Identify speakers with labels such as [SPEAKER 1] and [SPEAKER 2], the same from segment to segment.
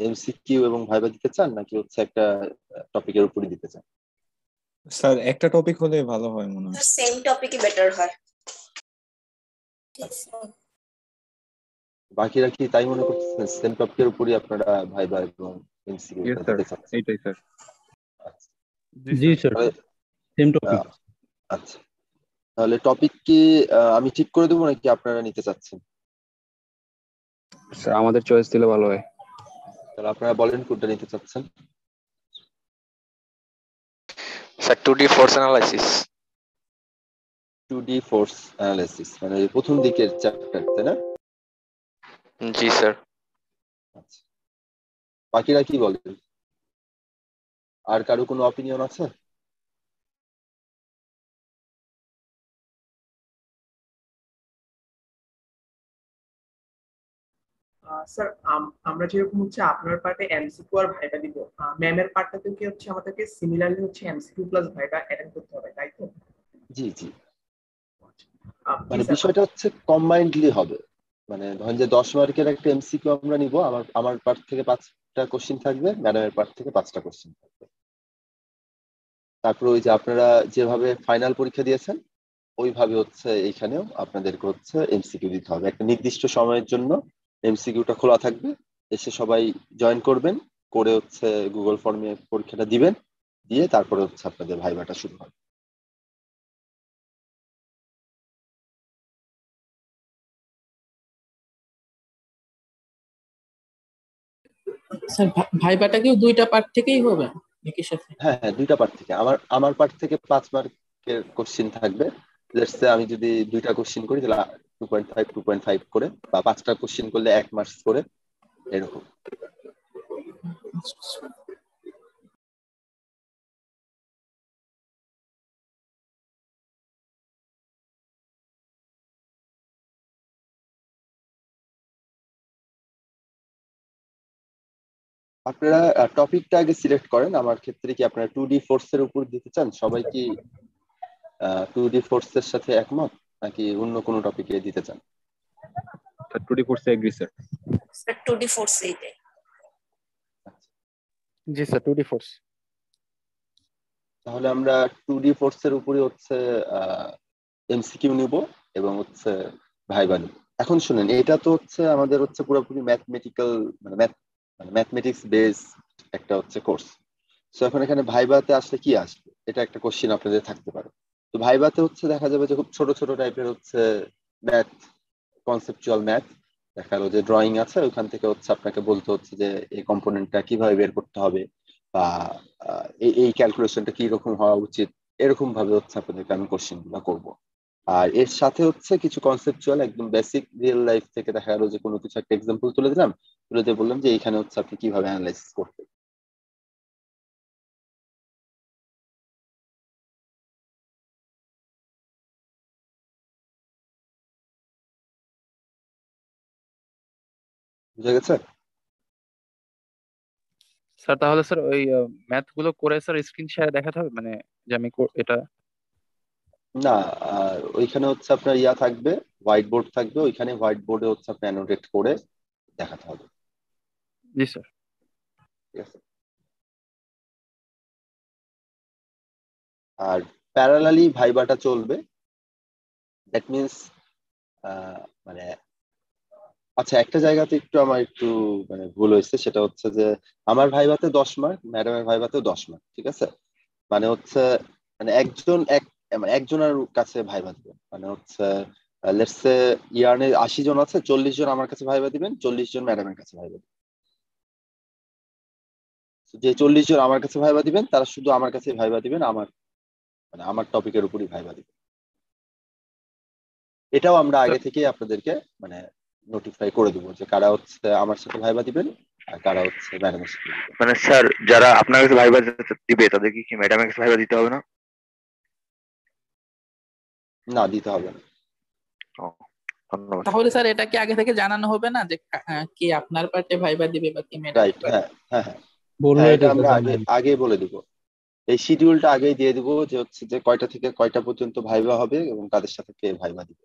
[SPEAKER 1] MCQ এবং viva দিতে চান নাকি হচ্ছে একটা টপিকের উপরই দিতে চান?
[SPEAKER 2] স্যার একটা টপিক হলে ভালো হয় মনে হয়।
[SPEAKER 3] সেম টপিকই বেটার হয়।
[SPEAKER 1] বাকিরা কি তাই মনে করতেছেন সেম টপিকের উপরই আপনারা ভাইবা এবং এমসিকিউ দিতে
[SPEAKER 4] এইটাই স্যার
[SPEAKER 1] আচ্ছা।
[SPEAKER 5] জি স্যার সেম টপিক
[SPEAKER 1] আচ্ছা। তাহলে টপিক কি আহ, আমি ঠিক করে দেবো নাকি আপনারা নিতে চাচ্ছেন?
[SPEAKER 4] স্যার আমাদের চয়েস দিলে ভালো হয়।
[SPEAKER 1] তাহলে আপনারা বলেন কোনটা নিতে চাচ্ছেন?
[SPEAKER 6] Sir two D force analysis
[SPEAKER 1] two D force analysis মানে প্রথম দিকের চ্যাপ্টার তাই না?
[SPEAKER 6] জি স্যার।
[SPEAKER 1] আচ্ছা। বাকিরা কি বলেন? আর কারও কোনো অপিনিয়ন আছে?
[SPEAKER 7] স্যার আম- আমরা যেরকম হচ্ছে আপনার পার্টে এমসিকিউ আর ভাইবা দিব ম্যামের পার্টটাতে কি হচ্ছে আমাদেরকে সিমিলারলি হচ্ছে এমসিকিউ প্লাস ভাইবা অ্যাটেন্ড করতে হবে তাই তো?
[SPEAKER 1] জি জি। মানে বিষয়টা হচ্ছে কম্বাইন্ডলি হবে। মানে ধরেন যে দশ মার্কের একটা এমসিকিউ আমরা নিব আমার আমার পার্ট থেকে পাঁচটা কোশ্চিন থাকবে ম্যাডামের পার্ট থেকে পাঁচটা কোশ্চিন থাকবে। তারপর ওই যে আপনারা যেভাবে ফাইনাল পরীক্ষা দিয়েছেন ওইভাবে হচ্ছে এইখানেও আপনাদেরকে হচ্ছে এমসিকিউ দিতে হবে। একটা নির্দিষ্ট সময়ের জন্য এমসিকিউটা খোলা থাকবে এসে সবাই জয়েন করবেন করে হচ্ছে গুগল ফর্মে পরীক্ষাটা দিবেন দিয়ে তারপরে হচ্ছে আপনাদের ভাইভাটা শুরু হবে।
[SPEAKER 8] স্যার ভা- ভাইবাটা কি দুইটা পার্ট থেকেই হবে? সাথে?
[SPEAKER 1] হ্যাঁ হ্যাঁ দুইটা পার্ট থেকে। আমার আমার পার্ট থেকে পাঁচ মার্কের কোশ্চিন থাকবে। লেটস আমি যদি দুইটা কোশ্চিন করি, তাহলে two point five two point five করে বা পাঁচটা কোশ্চিন করলে এক মার্কস করে, এরকম। আপনারা টপিকটা আগে সিলেক্ট করেন। আমার ক্ষেত্রে কি আপনারা টু ডি ফোর্স এর উপর দিতে চান? সবাই কি টু ডি ফোর্স এর সাথে একমত? নাকি অন্য কোনো টপিকে দিতে চান?
[SPEAKER 4] Two D ফোর্সে agree sir
[SPEAKER 3] sir two D force এইটাই।
[SPEAKER 9] জি স্যার টু ডি ফোর্স
[SPEAKER 1] তাহলে আমরা টু ডি ফোর্স এর উপরে হচ্ছে এমসিকিউ নিব এবং হচ্ছে ভাইবা নিব। এখন শুনেন এটা তো হচ্ছে আমাদের হচ্ছে পুরোপুরি ম্যাথমেটিক্যাল মানে ম্যাথ মানে ম্যাথমেটিক্স বেস একটা হচ্ছে কোর্স সো এখন এখানে ভাইবাতে আসলে কি আসবে? এটা একটা কোশ্চিন আপনাদের থাকতে পারে। তো ভাইবাতে হচ্ছে দেখা যাবে যে খুব ছোট ছোট টাইপের হচ্ছে ম্যাথ কনসেপচুয়াল ম্যাথ দেখা গেলো যে ড্রয়িং আছে ওখান থেকে হচ্ছে আপনাকে বলতে হচ্ছে যে এই কম্পোনেন্টটা কীভাবে বের করতে হবে বা এই ক্যালকুলেশনটা কি রকম হওয়া উচিত, এরকম ভাবে হচ্ছে আপনাদেরকে আমি কোশ্চেনগুলো করব। আর এর সাথে হচ্ছে কিছু কনসেপচুয়াল একদম বেসিক রিয়েল লাইফ থেকে দেখা গেলো যে কোনো কিছু একটা এক্সাম্পল তুলে দিলাম, তুলে দিয়ে বললাম যে এইখানে হচ্ছে আপনি কীভাবে অ্যানালাইসিস করতে। বুঝা গেছে?
[SPEAKER 9] স্যার তাহলে স্যার ওই ম্যাথগুলো করে স্যার স্ক্রিন শেয়ারে দেখাতে হবে? মানে যে আমি এটা?
[SPEAKER 1] না আর ওইখানে হচ্ছে আপনার ইয়া থাকবে হোয়াইট বোর্ড থাকবে ওইখানে হোয়াইট বোর্ডে হচ্ছে আপনি অ্যানোটেট করে দেখাতে হবে।
[SPEAKER 9] জি স্যার।
[SPEAKER 1] ঠিক আছে? আর প্যারালালি ভাইবাটা চলবে। দ্যাট মিনস মানে আচ্ছা একটা জায়গাতে একটু আমার একটু মানে ভুল হয়েছে সেটা হচ্ছে যে আমার ভাইভাতে দশ মার্ক ম্যাডামের ভাইভাতেও দশ মার্ক ঠিক আছে? মানে হচ্ছে মানে একজন এক মানে একজনের কাছে ভাইভা দিবেন। মানে হচ্ছে লেটস ইয়ার্নে আশি জন আছে চল্লিশ জন আমার কাছে ভাইভা দিবেন চল্লিশ জন ম্যাডামের কাছে ভাইভা দিবেন। যে চল্লিশ জন আমার কাছে ভাইভা দিবেন তারা শুধু আমার কাছে ভাইভা দিবেন আমার মানে আমার টপিকের উপরই ভাইভা দিবেন। এটাও আমরা আগে থেকেই আপনাদেরকে মানে নোটিফাই করে দেবো যে কারা হচ্ছে আমার সাথে ভাইভা দিবেন আর কারা হচ্ছে ম্যাডামের সাথে
[SPEAKER 6] মানে স্যার যারা আপনার কাছে ভাইবা দিবে তাদেরকে কি ম্যাডামের কাছে ভাইবা দিতে হবে না?
[SPEAKER 1] না দিতে হবে না।
[SPEAKER 8] তাহলে স্যার এটা কি আগে থেকে জানানো হবে না যে কি আপনার পার্টে ভাইবা দিবে বা কি ম্যাডাম
[SPEAKER 1] রাইট হ্যাঁ হ্যাঁ হ্যাঁ।
[SPEAKER 5] বলল
[SPEAKER 1] হ্যাঁ,
[SPEAKER 5] এটা
[SPEAKER 1] আমরা আগে। আগে বলে দিব। এই শিডিউলটা আগেই দিয়ে দিব যে হচ্ছে যে কয়টা থেকে কয়টা পর্যন্ত ভাইবা হবে এবং কাদের সাথে কে ভাইবা দিবে।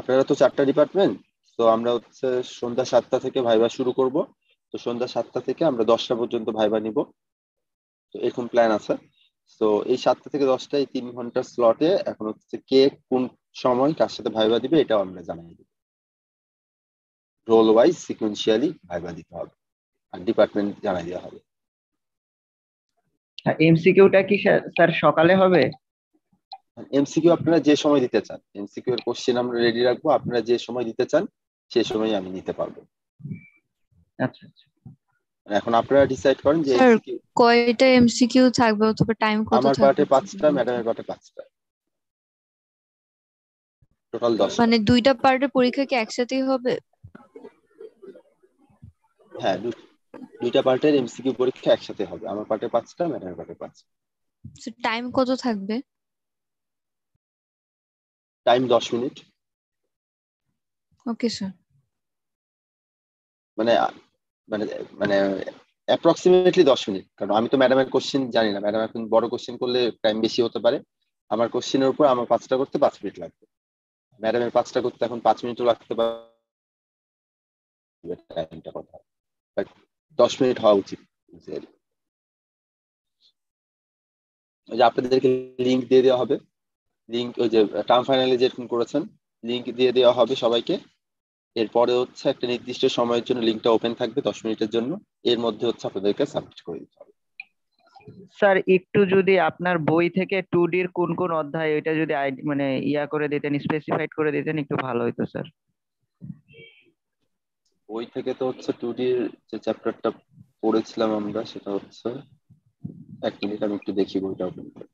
[SPEAKER 1] আপনারা তো চারটা ডিপার্টমেন্ট তো আমরা হচ্ছে সন্ধ্যা সাতটা থেকে ভাইবা শুরু করব। তো সন্ধ্যা সাতটা থেকে আমরা দশটা পর্যন্ত ভাইবা নিব। তো এরকম প্ল্যান আছে। তো এই সাতটা থেকে দশটা, এই তিন ঘণ্টার স্লটে এখন হচ্ছে কে কোন সময় কার সাথে ভাইবা দিবে, এটাও আমরা জানাই দিব। রোল ওয়াইজ সিকুয়েন্সিয়ালি ভাইবা দিতে হবে আর ডিপার্টমেন্ট জানাই দেওয়া হবে।
[SPEAKER 10] এমসিকিউটা কি স্যার সকালে হবে?
[SPEAKER 1] এমসিকিউ আপনারা যে সময় দিতে চান এমসিকিউ এর কোশ্চেন আমরা রেডি রাখব আপনারা যে সময় দিতে চান সেই সময় আমি নিতে পারব।
[SPEAKER 10] আচ্ছা আচ্ছা।
[SPEAKER 1] এখন আপনারা ডিসাইড করেন যে
[SPEAKER 11] কয়টা এমসিকিউ থাকবে অথবা টাইম কত
[SPEAKER 1] আমার
[SPEAKER 11] থাকবে?
[SPEAKER 1] পার্টে পাঁচটা ম্যাডামের পার্টে পাঁচটা। টোটাল দশ।
[SPEAKER 11] মানে দুইটা পার্টের পরীক্ষা কি একসাথেই হবে?
[SPEAKER 1] হ্যাঁ দুইটা পার্টের এমসিকিউ পরীক্ষা একসাথে হবে। আমার পার্টে পাঁচটা ম্যাডামের পার্টে পাঁচটা।
[SPEAKER 11] টাইম কত থাকবে?
[SPEAKER 1] টাইম দশ মিনিট।
[SPEAKER 11] ওকে স্যার
[SPEAKER 1] মানে মানে মানে অ্যাপ্রক্সিমেটলি দশ মিনিট। কারণ আমি তো ম্যাডামের কোশ্চেন জানি না। ম্যাডাম এখন বড় কোশ্চেন করলে টাইম বেশি হতে পারে। আমার কোশ্চেনের উপর আমার পাঁচটা করতে পাঁচ মিনিট লাগবে। ম্যাডামের পাঁচটা করতে এখন পাঁচ মিনিটও লাগতে পারে। টাইমটা কথা। বাট দশ মিনিট হওয়া উচিত। যে আপনাদেরকে লিঙ্ক দিয়ে দেওয়া হবে। লিঙ্ক ওই যে টার্ম ফাইনালে যেরকম করেছেন লিঙ্ক দিয়ে দেওয়া হবে সবাইকে। এরপরে হচ্ছে একটা নির্দিষ্ট সময়ের জন্য লিঙ্কটা ওপেন থাকবে দশ মিনিটের জন্য। এর মধ্যে হচ্ছে আপনাদেরকে সাবমিট করে দিতে হবে।
[SPEAKER 10] স্যার একটু যদি আপনার বই থেকে টু ডির কোন কোন অধ্যায় এটা যদি মানে ইয়া করে দিতেন স্পেসিফাইড করে দিতেন একটু ভালো হতো স্যার।
[SPEAKER 1] বই থেকে তো হচ্ছে টু ডির যে চ্যাপ্টারটা পড়েছিলাম আমরা সেটা হচ্ছে এক মিনিট আমি একটু দেখি বইটা ওপেন করে।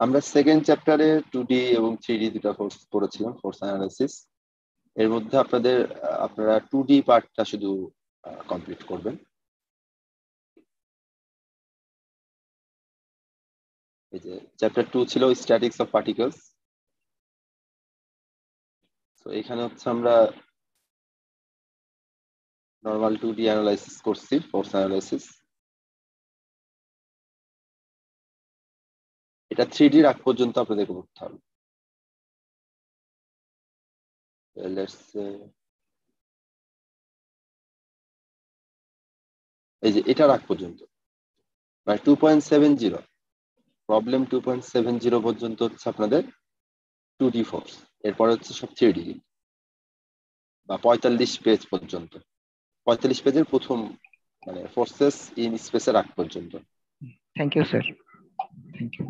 [SPEAKER 1] আমরা সেকেন্ড চ্যাপ্টারে টু ডি এবং থ্রি ডি দুটা কোর্স করেছিলাম ফোর্স অ্যানালাইসিস এর মধ্যে আপনাদের, আপনারা টু ডি পার্টটা শুধু কমপ্লিট করবেন। এই যে চ্যাপ্টার টু ছিল স্ট্যাটিক্স অফ পার্টিকেলস তো এখানে হচ্ছে আমরা নর্মাল টু ডি অ্যানালাইসিস করছি ফোর্স অ্যানালাইসিস এটা থ্রি ডি আগ পর্যন্ত আপনাদেরকে করতে হবে। এই যে এটা রাখ পর্যন্ত। মানে two point seven zero problem two point seven zero পর্যন্ত হচ্ছে আপনাদের টু ডি ফোর্স এরপরে হচ্ছে সব থ্রি ডি বা পঁয়তাল্লিশ পেজ পর্যন্ত। পঁয়তাল্লিশ পেজের প্রথম মানে ফোর্সেস ইন স্পেসের আগ পর্যন্ত।
[SPEAKER 10] Thank you sir thank you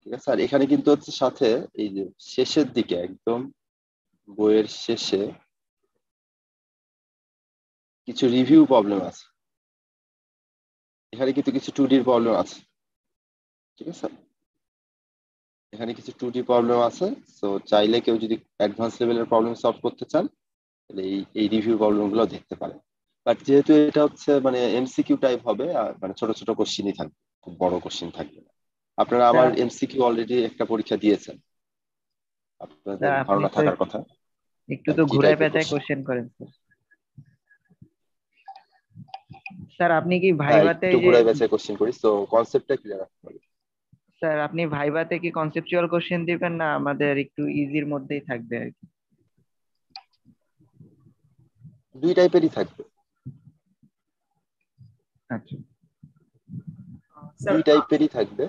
[SPEAKER 1] ঠিক আছে, আর এখানে কিন্তু হচ্ছে সাথে এই যে শেষের দিকে একদম বইয়ের শেষে কিছু রিভিউ প্রবলেম আছে। এখানে কিন্তু কিছু টু ডির প্রবলেম আছে। ঠিক আছে? এখানে কিছু টু ডি প্রবলেম আছে তো চাইলে কেউ যদি অ্যাডভান্স লেভেলের প্রবলেম সলভ করতে চান, তাহলে এই এই রিভিউ প্রবলেমগুলো দেখতে পারেন। বাট যেহেতু এটা হচ্ছে মানে এমসিকিউ টাইপ হবে, আর মানে ছোট ছোট কোশ্চিনই থাকবে। খুব বড় কোশ্চিন থাকবে না। আপনারা
[SPEAKER 10] আবার
[SPEAKER 1] এমসিকিউ অলরেডি একটা পরীক্ষা দিয়েছেন। আপনাদের ধারণা থাকার কথা।
[SPEAKER 10] একটু তো
[SPEAKER 1] type
[SPEAKER 10] পেঁচায় কোশ্চেন করেন স্যার। স্যার আপনি কি
[SPEAKER 1] হ্যাঁ,
[SPEAKER 10] ভাইভাতে
[SPEAKER 1] একটু
[SPEAKER 10] যে
[SPEAKER 1] ঘুরাই বেঁচে কোশ্চেন করি। তো কনসেপ্টটা ক্লিয়ার রাখতে হবে।
[SPEAKER 10] স্যার আপনি ভাইভাতে কি কনসেপচুয়াল কোশ্চেন দিবেন না আমাদের একটু ইজির মধ্যেই থাকবে আর কি?
[SPEAKER 1] দুই টাইপেরই থাকবে।
[SPEAKER 10] আচ্ছা।
[SPEAKER 1] দুই টাইপেরই থাকবে।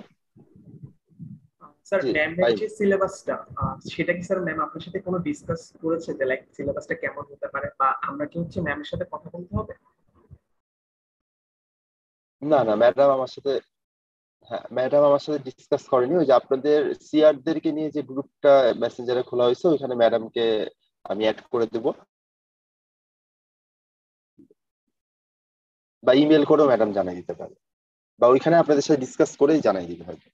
[SPEAKER 7] স্যার ম্যামের যে সিলেবাসটা সেটা কি স্যার ম্যাম আপনার সাথে কোনো ডিসকাস করেছে যে লাইক সিলেবাসটা কেমন হতে পারে? বা আমরা কি হচ্ছে ম্যামের সাথে কথা বলতে হবে?
[SPEAKER 1] না না ম্যাডাম আমার সাথে হ্যাঁ ম্যাডাম আমার সাথে ডিসকাস করেনি। ওই যে আপনাদের সিআরদেরকে নিয়ে যে গ্রুপটা মেসেঞ্জারে খোলা হয়েছে ওইখানে ম্যাডামকে আমি অ্যাড করে দেব। বা ইমেল করেও ম্যাডাম জানাই দিতে পারে। বা ওইখানে আপনাদের সাথে ডিসকাস করেই জানাই দিতে হবে।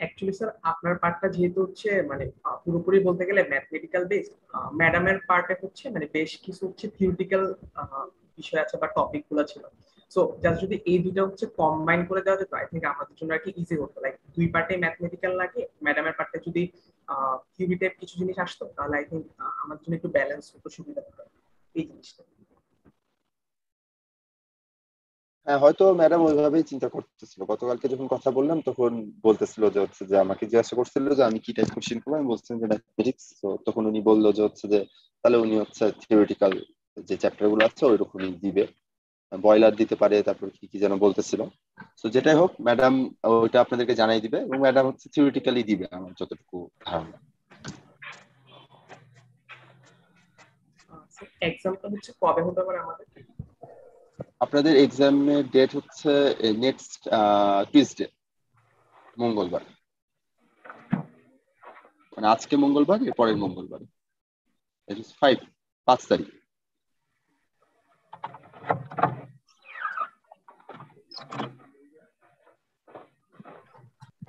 [SPEAKER 7] অ্যাকচুয়ালি স্যার আপনার পার্টটা যেহেতু হচ্ছে মানে পুরোপুরি বলতে গেলে ম্যাথমেটিক্যাল বেসড ম্যাডামের পার্টে হচ্ছে মানে বেশ কিছু হচ্ছে থিওরিটিক্যাল বিষয় আছে বা টপিকগুলো ছিল। সো জাস্ট যদি এই দুইটা হচ্ছে কম্বাইন করে দেওয়া যেত আই থিঙ্ক আমাদের জন্য আর কি ইজি হতো। লাইক দুই পার্টে ম্যাথমেটিক্যাল লাগে ম্যাডামের পার্টে যদি থিওরি টাইপ কিছু জিনিস আসতো, তাহলে আই থিঙ্ক আমাদের জন্য একটু ব্যালেন্স হতো, সুবিধা হতো। এই জিনিসটা।
[SPEAKER 1] হ্যাঁ হয়তো ম্যাডাম ওইভাবেই চিন্তা করতেছিল। গতকালকে যখন কথা বললাম, তখন বলতেছিল যে হচ্ছে যে আমাকে জিজ্ঞাসা করছিল যে আমি কি টাইপ কোশ্চেন করব আমি বলছিলাম যে ম্যাথমেটিক্স তো তখন উনি বলল যে হচ্ছে যে, তাহলে উনি হচ্ছে থিওরিটিক্যাল যে চ্যাপ্টারগুলো আছে ওই রকমই দিবে। বয়লার দিতে পারে, তারপর কি কি যেন বলতেছিল। তো যেটাই হোক ম্যাডাম ওইটা আপনাদেরকে জানাই দিবে এবং ম্যাডাম হচ্ছে থিওরিটিক্যালি দিবে আমার যতটুকু ধারণা।
[SPEAKER 7] এক্সামটা হচ্ছে কবে হতে পারে আমাদের?
[SPEAKER 1] আপনাদের এক্সামের ডেট হচ্ছে নেক্সট টুইসডে মঙ্গলবার। মানে আজকে মঙ্গলবার এর পরের মঙ্গলবার। ফাইভ পাঁচ তারিখ।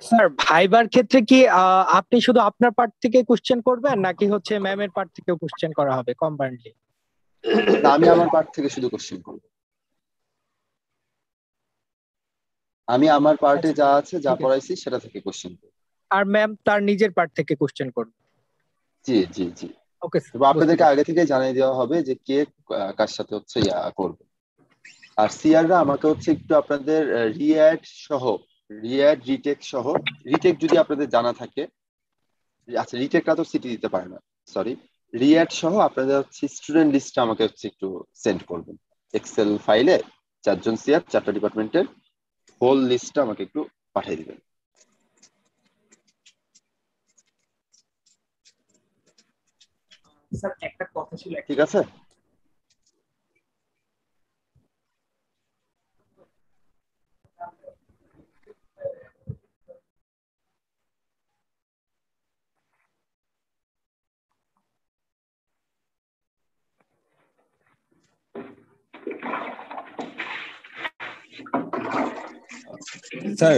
[SPEAKER 12] স্যার ভাইবার ক্ষেত্রে কি আপনি শুধু আপনার পার্ট থেকে কোশ্চেন করবেন নাকি হচ্ছে ম্যামের পার্ট থেকেও কোশ্চেন করা হবে কম্বাইন্ডলি
[SPEAKER 1] আমি আমার পার্ট থেকে শুধু কোশ্চেন করব। আমি আমার পার্টে যা আছে যা পড়াইছি সেটা থেকে কোশ্চেন করব।
[SPEAKER 12] আর ম্যাম তার নিজের পার্ট থেকে কোশ্চেন করবে।
[SPEAKER 1] জি জি জি।
[SPEAKER 12] ওকে
[SPEAKER 1] আপনাদেরকে আগে থেকে জানিয়ে দেওয়া হবে যে কে কার সাথে হচ্ছে ইয়া করবে। আর সিআররা আমাকে হচ্ছে একটু আপনাদের রিঅ্যাড সহ রিঅ্যাড রিটেক সহ রিটেক যদি আপনাদের জানা থাকে আচ্ছা রিটেকটা তো সিটি দিতে পারে না সরি রিঅ্যাড সহ আপনাদের হচ্ছে স্টুডেন্ট লিস্টটা আমাকে হচ্ছে একটু সেন্ড করবেন। এক্সেল ফাইলে চারজন সিআর চারটা ডিপার্টমেন্টের হোল লিস্টটা আমাকে একটু পাঠিয়ে দিবেন।
[SPEAKER 7] স্যার একটা কথা ছিল
[SPEAKER 1] ঠিক আছে?
[SPEAKER 2] স্যার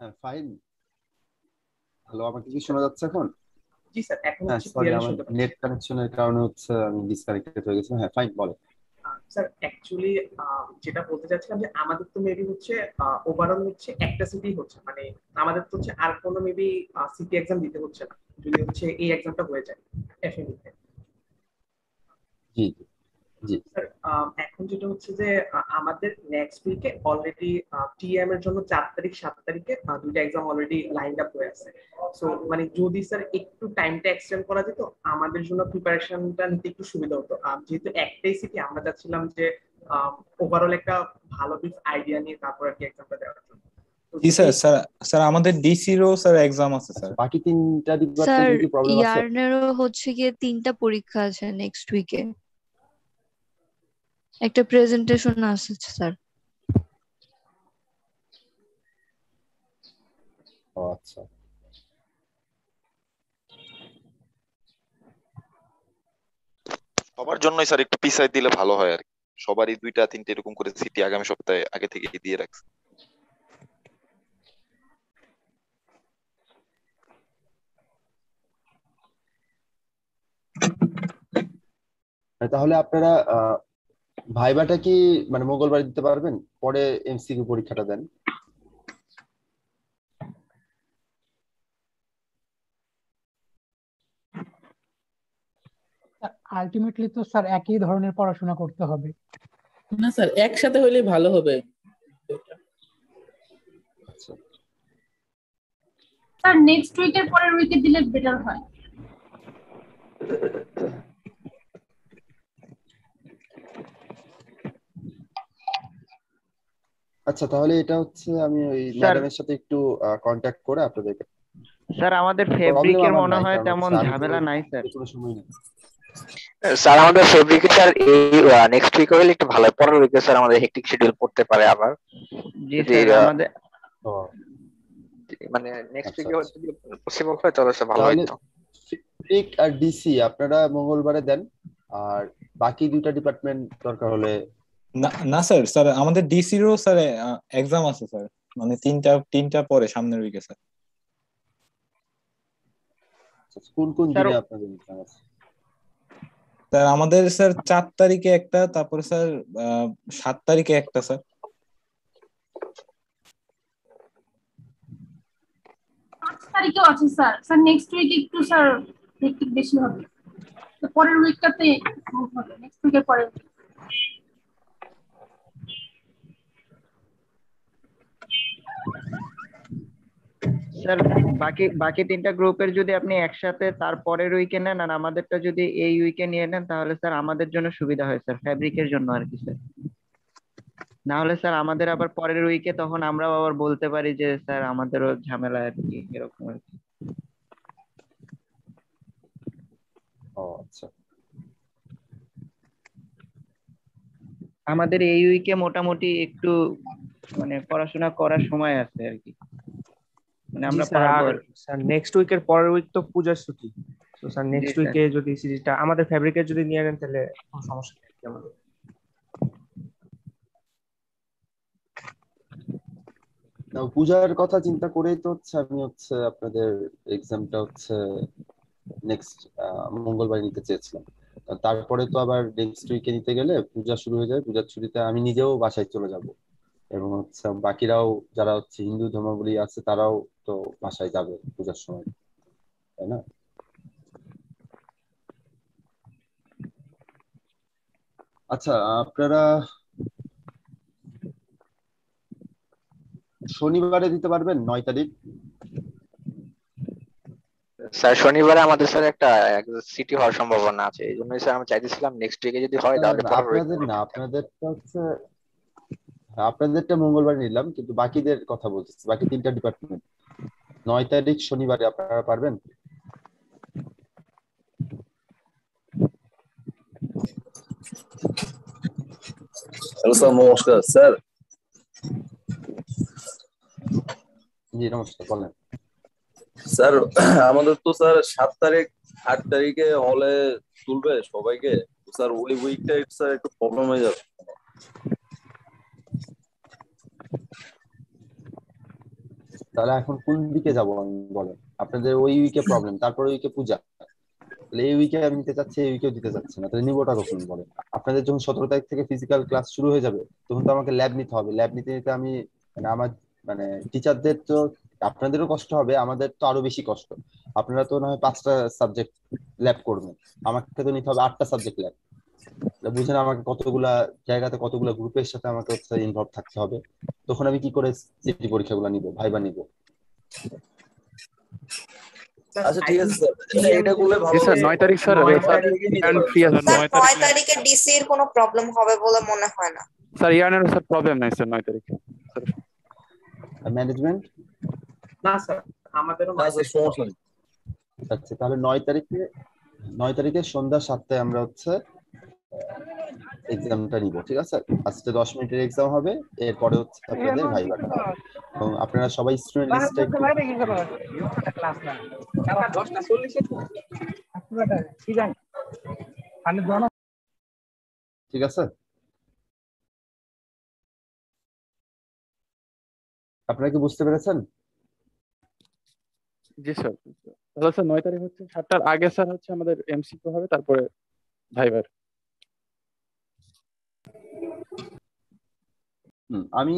[SPEAKER 1] হ্যাঁ ফাইন হ্যালো আমাকে কি শোনা যাচ্ছে এখন
[SPEAKER 7] জি স্যার এখন
[SPEAKER 1] হ্যাঁ
[SPEAKER 7] হচ্ছে ক্লিয়ার শুনতে পাচ্ছি।
[SPEAKER 1] নেট কানেকশনের কারণে হচ্ছে আমি ডিসকানেক্টেড হয়ে গেছিলাম হ্যাঁ ফাইন বলো
[SPEAKER 7] স্যার অ্যাকচুয়ালি যেটা বলতে চাচ্ছিলাম যে আমাদের তো মেবি হচ্ছে ওভারঅল হচ্ছে একটা সিটি হচ্ছে। মানে আমাদের তো হচ্ছে আর কোনো মেবি সিটি এক্সাম দিতে হচ্ছে না। যদি হচ্ছে এই এক্সামটা হয়ে যায় এফএমইতে
[SPEAKER 1] জি জি।
[SPEAKER 7] এখন যেটা হচ্ছে যে আমাদের নেক্সট উইকে অলরেডি টিএম এর জন্য চার তারিখ সাত তারিখে দুইটা এক্সাম অলরেডি লাইন আপ হয়ে আছে। সো মানে যদি স্যার একটু টাইমটা এক্সটেন্ড করা যেত আমাদের জন্য প্রিপারেশনটা নিতে একটু সুবিধা হতো। যেহেতু একটাই সিটি আমরা চাচ্ছিলাম যে ওভারঅল একটা ভালো বিট আইডিয়া নিয়ে তারপর আর কি এক্সামটা দেওয়ার জন্য। তো
[SPEAKER 2] জি স্যার স্যার স্যার আমাদের ডিসিরও স্যার এক্সাম আছে স্যার।
[SPEAKER 1] বাকি তিনটা
[SPEAKER 11] স্যার
[SPEAKER 1] ডিপার্টমেন্টের কি প্রবলেম আছে?
[SPEAKER 11] ইয়ার্নেরও হচ্ছে গিয়ে তিনটা পরীক্ষা আছে নেক্সট উইকে একটা প্রেজেন্টেশন আছে স্যার
[SPEAKER 1] ও আচ্ছা।
[SPEAKER 13] সবার জন্যই স্যার একটু পিছাই দিলে ভালো হয় আর কি। সবারই দুইটা তিনটে এরকম করে সিটি আগামী সপ্তাহে আগে থেকে দিয়ে রাখছে।
[SPEAKER 1] তাহলে আপনারা আহ, ভাইবাটা কি মানে মঙ্গলবার দিতে পারবেন? পরে এমসিকিউ পরীক্ষাটা দেন।
[SPEAKER 14] আলটিমেটলি তো স্যার একই ধরনের পড়াশোনা করতে হবে।
[SPEAKER 8] না স্যার একসাথে হলেই ভালো হবে।
[SPEAKER 15] স্যার নেক্সট উইকের পরের উইকে দিলে বেটার হয়।
[SPEAKER 1] আচ্ছা তাহলে এটা হচ্ছে আমি ওই ম্যাডামের সাথে একটু কন্ট্যাক্ট করে আপনাদেরকে
[SPEAKER 10] স্যার আমাদের ফেব্রিকের মনে হয় তেমন ঝামেলা নাই স্যার
[SPEAKER 16] স্যার আমাদের ফেব্রিকে স্যার এই নেক্সট উইক হলে একটু ভালো হয়। পরের উইকে স্যার আমাদের হেক্টিক শিডিউল পড়তে পারে আবার।
[SPEAKER 10] জি স্যার আমাদের
[SPEAKER 16] মানে নেক্সট
[SPEAKER 1] আচ্ছা,
[SPEAKER 16] উইকে যদি পসিবল হয় তাহলে স্যার ভালো হতো
[SPEAKER 1] ফিজিক আর ডিসি আপনারা মঙ্গলবারে দেন। আর বাকি দুইটা ডিপার্টমেন্ট দরকার হলে
[SPEAKER 2] না না স্যার স্যার আমাদের ডিসিরও স্যার এক্সাম আছে স্যার। মানে তিনটা তিনটা পরে সামনের উইকে স্যার।
[SPEAKER 1] কোন কোন
[SPEAKER 10] স্যার,
[SPEAKER 1] দিনে আপনাদের এক্সাম আছে?
[SPEAKER 2] স্যার আমাদের স্যার চার তারিখে একটা তারপরে স্যার আহ, সাত তারিখে একটা স্যার।
[SPEAKER 15] তারিখেও আছে স্যার। স্যার নেক্সট উইক একটু স্যার একটু বেশি হবে। তো পরের উইকটাতে হবে নেক্সট উইকের পরের week।
[SPEAKER 10] স্যার বাকি বাকি তিনটা গ্রুপের যদি আপনি একসাথে তারপরের উইকে নেন আর আমাদেরটা যদি এই উইকে নিয়ে নেন তাহলে স্যার আমাদের জন্য সুবিধা হয় স্যার ফ্যাব্রিকের জন্য আর কি স্যার না হলে স্যার আমাদের আবার পরের উইকে তখন আমরাও আবার বলতে পারি যে স্যার আমাদেরও ঝামেলা আর কি এরকম আর কি।
[SPEAKER 1] আচ্ছা।
[SPEAKER 10] আমাদের এই উইকে মোটামুটি একটু মানে পড়াশোনা করার সময় আছে আর কি। মানে আমরা
[SPEAKER 17] স্যার
[SPEAKER 10] পারব
[SPEAKER 17] স্যার নেক্সট উইকের পরের উইক তো পূজার ছুটি। তো স্যার নেক্সট। উইকে যদি সিরিজটা আমাদের ফেব্রিকের যদি নিয়ে নেন তাহলে কোনো সমস্যা নেই আমাদের?
[SPEAKER 1] পূজার কথা চিন্তা করেই তো হচ্ছে আমি হচ্ছে আপনাদের এক্সামটা হচ্ছে নেক্সট মঙ্গলবার নিতে চেয়েছিলাম। তারপরে তো আবার নেক্সট উইকে নিতে গেলে পূজা শুরু হয়ে যায় পূজার ছুটিতে আমি নিজেও বাসায় চলে যাব। এবং হচ্ছে বাকিরাও যারা হচ্ছে হিন্দু ধর্মাবলী আছে তারাও তো বাসায় যাবে পূজার সময় তাই না? আচ্ছা আপনারা শনিবারে দিতে পারবেন নয় তারিখ?
[SPEAKER 16] স্যার শনিবারে আমাদের স্যার একটা সিটি হওয়ার সম্ভাবনা আছে এই জন্যই স্যার আমি চাইতেছিলাম নেক্সট উইকে যদি হয় তাহলে
[SPEAKER 1] না, আপনাদের না আপনাদেরটা হচ্ছে আপনাদেরটা মঙ্গলবার নিলাম কিন্তু বাকিদের কথা বলছি বাকি তিনটা ডিপার্টমেন্ট নয় তারিখ শনিবারে আপনারা পারবেন?
[SPEAKER 18] স্যার নমস্কার। স্যার?
[SPEAKER 1] জি নমস্কার বলেন।
[SPEAKER 18] স্যার আমাদের তো স্যার সাত তারিখ আট তারিখে হলে তুলবে সবাইকে। স্যার ওই উইকটা স্যার একটু প্রবলেম হয়ে যাবে।
[SPEAKER 1] তাহলে এখন কোন দিকে যাব আমি বলেন আপনাদের ওই উইকে প্রবলেম তারপরে উইকে পূজা। তাহলে এই উইকে আমি নিতে চাচ্ছি, এই উইকেও দিতে চাচ্ছি না। তাহলে নিবোটা কখন বলেন আপনাদের যখন সতেরো তারিখ থেকে ফিজিক্যাল ক্লাস শুরু হয়ে যাবে, তখন তো আমাকে ল্যাব নিতে হবে। ল্যাব নিতে নিতে আমি মানে আমার মানে টিচারদের তো, আপনাদেরও কষ্ট হবে, আমাদের তো আরও বেশি কষ্ট। আপনারা তো না হয় পাঁচটা সাবজেক্ট ল্যাব করবেন। আমাকে তো নিতে হবে আটটা সাবজেক্ট ল্যাব বুঝেন আমাকে কতগুলা জায়গাতে কতগুলা গ্রুপের সাথে আমাকে ইনভলভ থাকতে হবে। তখন আমি কি করে সিটি পরীক্ষাগুলো নিব? ভাইবা নিব।
[SPEAKER 18] আচ্ছা ঠিক আছে স্যার এটা করলে ভালো
[SPEAKER 9] স্যার তারিখ স্যার
[SPEAKER 18] তারিখে
[SPEAKER 9] ইয়ান ফ্রি আছে তারিখ।
[SPEAKER 3] তারিখে ডিসির কোনো প্রবলেম হবে বলে মনে হয় না।
[SPEAKER 9] স্যার ইয়ানের স্যার প্রবলেম নাই স্যার নয় তারিখে।
[SPEAKER 1] ম্যানেজমেন্ট
[SPEAKER 7] না স্যার আমাদেরও
[SPEAKER 18] না স্যার সমস্যা নেই।
[SPEAKER 1] আচ্ছা তাহলে নয় তারিখে নয় তারিখে সন্ধ্যা সাতটায় আমরা হচ্ছে এক্সামটা নিব ঠিক আছে? আজকে দশ মিনিটের এক্সাম হবে এরপরে হচ্ছে আপনাদের ভাইবাটা হবে এবং আপনারা সবাই স্টুডেন্ট লিস্টটা একটু ঠিক আছে? আপনারা কি বুঝতে পেরেছেন?
[SPEAKER 9] জি স্যার। তাহলে স্যার নয় তারিখ হচ্ছে সাতটার আগে স্যার হচ্ছে আমাদের এমসিকিউ হবে তারপরে ভাইবার
[SPEAKER 1] আমি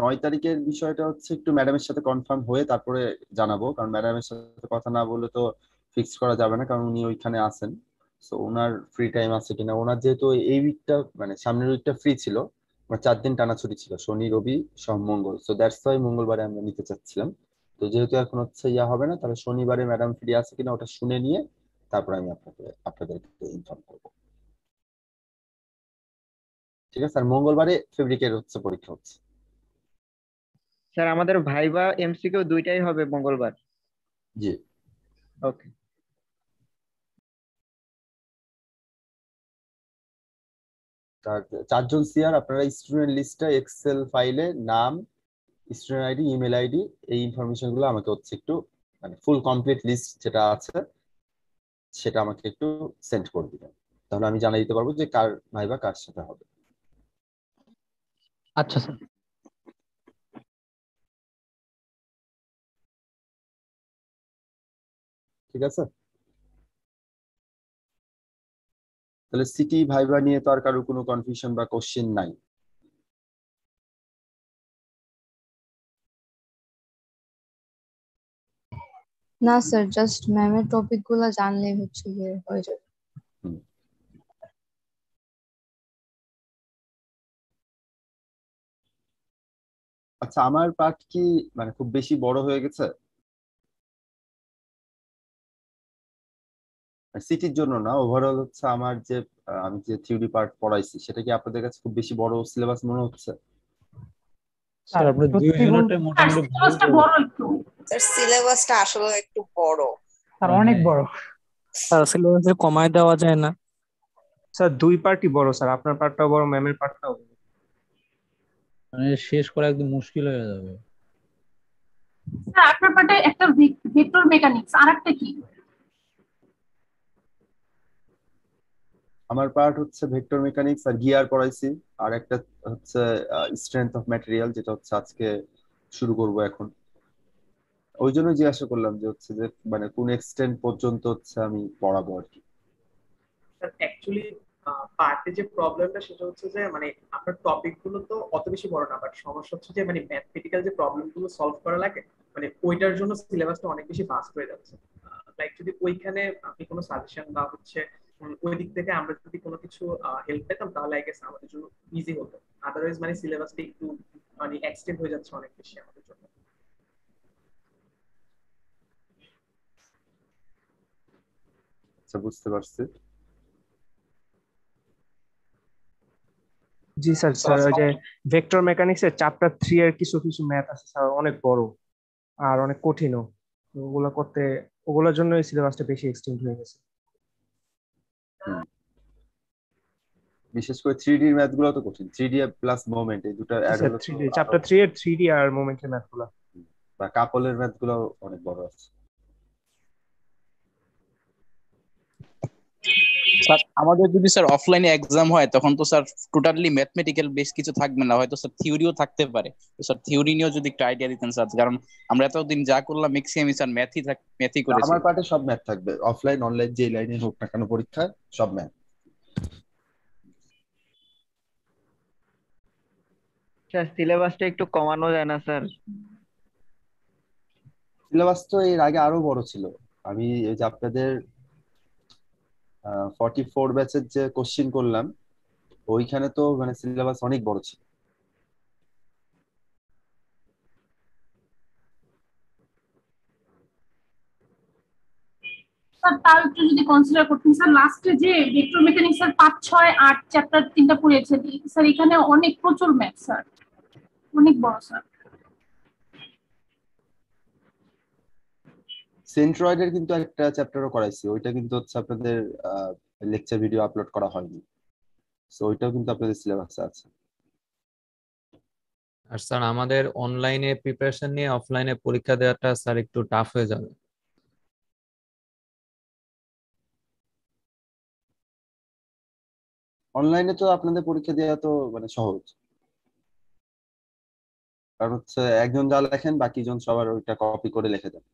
[SPEAKER 1] নয় তারিখের বিষয়টা হচ্ছে একটু ম্যাডামের সাথে কনফার্ম হয়ে তারপরে জানাব, কারণ ম্যাডামের সাথে কথা না বলে তো ফিক্স করা যাবে না, কারণ উনি ওইখানে আছেন। তো ওনার ফ্রি টাইম আছে কিনা ওনার যেহেতু এই উইকটা মানে সামনের উইকটা ফ্রি ছিল চার দিন টানা ছুটি ছিল, শনি, রবি সোম মঙ্গল। সো দ্যাটস ওয়াই মঙ্গলবারে আমরা নিতে চাচ্ছিলাম। তো যেহেতু এখন হচ্ছে ইয়া হবে না, তাহলে শনিবারে ম্যাডাম ফ্রি আছে কিনা ওটা শুনে নিয়ে, তারপর আমি আপনাকে, আপনাদেরকে ইনফর্ম করব। ঠিক আছে? আর মঙ্গলবারে ফেব্রিকের হচ্ছে পরীক্ষা হচ্ছে।
[SPEAKER 10] স্যার আমাদের ভাইবা এমসিকিউ দুইটাই হবে মঙ্গলবার।
[SPEAKER 1] জি।
[SPEAKER 10] ওকে।
[SPEAKER 1] চারজন সিআর আপনারা স্টুডেন্ট লিস্টে এক্সেল ফাইলে নাম স্টুডেন্ট আইডি ইমেল আইডি এই ইনফরমেশনগুলো আমাকে হচ্ছে একটু মানে ফুল কমপ্লিট লিস্ট যেটা আছে সেটা আমাকে একটু সেন্ড করে দিবেন। তাহলে আমি জানিয়ে দিতে পারব যে কার ভাইবা কার সাথে হবে।
[SPEAKER 12] আচ্ছা স্যার।
[SPEAKER 1] ঠিক আছে? তাহলে সিটি ভাইবা নিয়ে তো আর কারোর কোনো কনফিউশন বা কোশ্চেন নাই।
[SPEAKER 11] না স্যার জাস্ট ম্যামের টপিকগুলা জানলেই হচ্ছে গিয়ে হয়ে যাবে।
[SPEAKER 1] আচ্ছা আমার পার্ট কি মানে খুব বেশি বড় হয়ে গেছে? সিটির জন্য না ওভারঅল হচ্ছে আমার যে আমি যে থিওরি পার্ট পড়াইছি সেটা কি আপনাদের কাছে খুব বেশি বড় সিলেবাস মনে হচ্ছে?
[SPEAKER 2] স্যার আপনার দুইজনেরটা মোটামুটি
[SPEAKER 15] বড় একটু
[SPEAKER 3] স্যার সিলেবাসটা আসলে একটু বড়।
[SPEAKER 14] আর অনেক বড়।
[SPEAKER 19] স্যার সিলেবাসে কমায় দেওয়া যায় না।
[SPEAKER 17] স্যার দুই পার্টই বড় স্যার। আপনার পার্টটাও বড় ম্যামের পার্টটাও বড়।
[SPEAKER 2] মানে শেষ করা একদম মুশকিল হয়ে যাবে।
[SPEAKER 15] স্যার আপনার একটা ভেক্টর মেকানিক্স আর একটা কি?
[SPEAKER 1] আমার পার্ট হচ্ছে ভেক্টর মেকানিক্স আর গিয়ার পড়াইছি আর একটা হচ্ছে স্ট্রেংথ অফ ম্যাটেরিয়াল যেটা হচ্ছে আজকে শুরু করব এখন। ওই জন্য জিজ্ঞাসা করলাম যে হচ্ছে যে মানে কোন এক্সটেন্ট পর্যন্ত হচ্ছে আমি পড়াবো আর কি।
[SPEAKER 7] অ্যাকচুয়ালি পার্টে যে প্রবলেমটা সেটা হচ্ছে যে মানে আপনার টপিকগুলো তো অত বেশি বড় না বাট সমস্যা হচ্ছে যে মানে ম্যাথমেটিক্যাল যে প্রবলেমগুলো সলভ করা লাগে মানে ওইটার জন্য সিলেবাসটা অনেক বেশি ফাস্ট হয়ে যাচ্ছে। লাইক যদি ওইখানে আপনি কোনো সাজেশন বা হচ্ছে ওই দিক থেকে আমরা যদি কোনো কিছু হেল্প পেতাম, তাহলে আই গেস আমাদের জন্য ইজি হতো। আদারওয়াইজ মানে সিলেবাসটা একটু মানে এক্সটেন্ড হয়ে যাচ্ছে অনেক বেশি আমাদের জন্য।
[SPEAKER 1] আচ্ছা বুঝতে পারছি।
[SPEAKER 17] জি স্যার স্যার ওই যে ভেক্টর মেকানিক্সের চ্যাপ্টার থ্রি এর কিছু কিছু ম্যাথ আছে স্যার অনেক বড় আর অনেক কঠিনও। ওগুলো করতে ওগুলোর জন্য এই সিলেবাসটা বেশি এক্সটেন্ড হয়ে গেছে।
[SPEAKER 1] বিশেষ করে থ্রি ডি ম্যাথগুলো তো কঠিন। থ্রি ডি প্লাস মোমেন্ট এই দুটো অ্যাড আরো-
[SPEAKER 17] চ্যাপ্টার থ্রি এর থ্রি ডি আর মোমেন্টের ম্যাথগুলো।
[SPEAKER 1] বা কাপলের ম্যাথগুলো অনেক বড় আছে।
[SPEAKER 9] স্যার আমাদের যদি স্যার অফলাইনে এক্সাম হয় তখন তো স্যার টোটালি ম্যাথমেটিক্যাল বেশ কিছু থাকবে না হয়তো স্যার থিওরিও থাকতে পারে। তো স্যার থিওরি নিয়েও যদি একটা আইডিয়া দিতেন স্যার কারণ আমরা এতদিন যা করলাম ম্যাক্সিমাম স্যার ম্যাথই থাক ম্যাথই করেছি।
[SPEAKER 1] আমার পার্টে সব ম্যাথ থাকবে অফলাইন অনলাইন যে লাইনে হোক না কেন পরীক্ষা সব ম্যাথ
[SPEAKER 10] স্যার সিলেবাসটা একটু কমানো যায় না স্যার।
[SPEAKER 1] সিলেবাস তো এর আগে আরও বড় ছিল। আমি এই যে আপনাদের ফর্টি ফোর ব্যাচের যে কোশ্চিন করলাম, ওইখানে তো মানে সিলেবাস অনেক বড় ছিল।
[SPEAKER 15] স্যার তাও একটু যদি কনসিডার করতেন। স্যার লাস্টে যে ভেক্টর মেকানিক্স এর পাঁচ ছয়, আট চ্যাপ্টার তিনটা পড়িয়েছেন স্যার এখানে অনেক প্রচুর ম্যাথ স্যার অনেক বড় স্যার
[SPEAKER 1] সেন্ট্রয়েডের কিন্তু একটা চ্যাপ্টারও করাইছি ওইটা কিন্তু হচ্ছে আপনাদের লেকচার ভিডিও আপলোড করা হয়নি। সো ওইটাও কিন্তু আপনাদের সিলেবাসে আছে।
[SPEAKER 20] আর স্যার আমাদের অনলাইনে প্রিপারেশন নিয়ে অফলাইনে পরীক্ষা দেওয়াটা স্যার একটু টাফ হয়ে যাবে।
[SPEAKER 1] অনলাইনে তো আপনাদের পরীক্ষা দেওয়া তো মানে সহজ। কারণ হচ্ছে একজন যা লেখেন বাকিজন সবার ওইটা কপি করে লিখে দেন।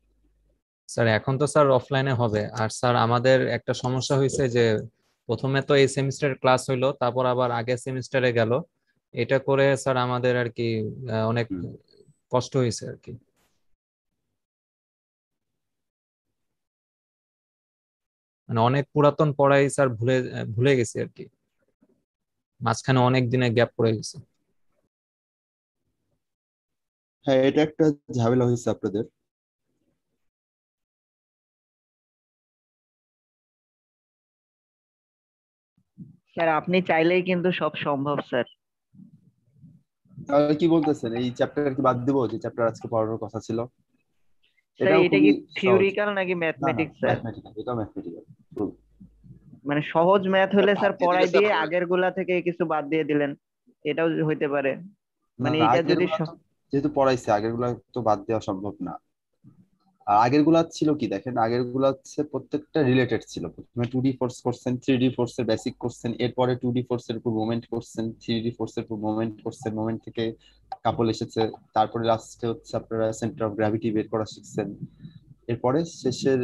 [SPEAKER 20] স্যার এখন তো স্যার অফলাইনে হবে। আর স্যার আমাদের একটা সমস্যা হয়েছে যে প্রথমে তো এই সেমিস্টার ক্লাস হইল তারপর আবার আগের সেমিস্টারে গেল। এটা করে স্যার আমাদের আর কি অনেক কষ্ট হয়েছে আর কি। মানে অনেক পুরাতন পড়াই স্যার ভুলে ভুলে গেছি আর কি। মাঝখানে অনেক দিনে গ্যাপ পড়ে গেছে।
[SPEAKER 1] হ্যাঁ এটা একটা ঝামেলা হয়েছে আপনাদের।
[SPEAKER 10] স্যার আপনি চাইলেই কিন্তু সব সম্ভব স্যার
[SPEAKER 1] তাহলে কি বলতেছেন? এই চ্যাপ্টার কি বাদ দিব? যে চ্যাপ্টার আজকে পড়ানোর কথা ছিল?
[SPEAKER 10] এটা কি থিওরিক্যাল নাকি ম্যাথমেটিক্স স্যার
[SPEAKER 1] এটা ম্যাথমেটিক্যাল
[SPEAKER 10] মানে সহজ ম্যাথ হলে স্যার পড়াই দিয়ে আগেরগুলা থেকে কিছু বাদ দিয়ে দিলেন। এটাও হইতে পারে। মানে এটা যদি
[SPEAKER 1] যেহেতু পড়াইছে আগেরগুলা তো বাদ দেওয়া সম্ভব না। আর আগেরগুলা ছিল কি দেখেন? আগেরগুলা হচ্ছে প্রত্যেকটা রিলেটেড ছিল। প্রথমে টু ডি ফোর্স করছেন থ্রি ডি ফোর্স এর বেসিক করছেন এরপরে টু ডি ফোর্স এর উপর মোমেন্ট করছেন থ্রি ডি ফোর্স এর উপর মোমেন্ট করছেন মোমেন্ট থেকে কাপল এসেছে তারপরে লাস্টে হচ্ছে আপনারা সেন্টার অফ গ্র্যাভিটি বের করা শিখছেন। এরপরে শেষের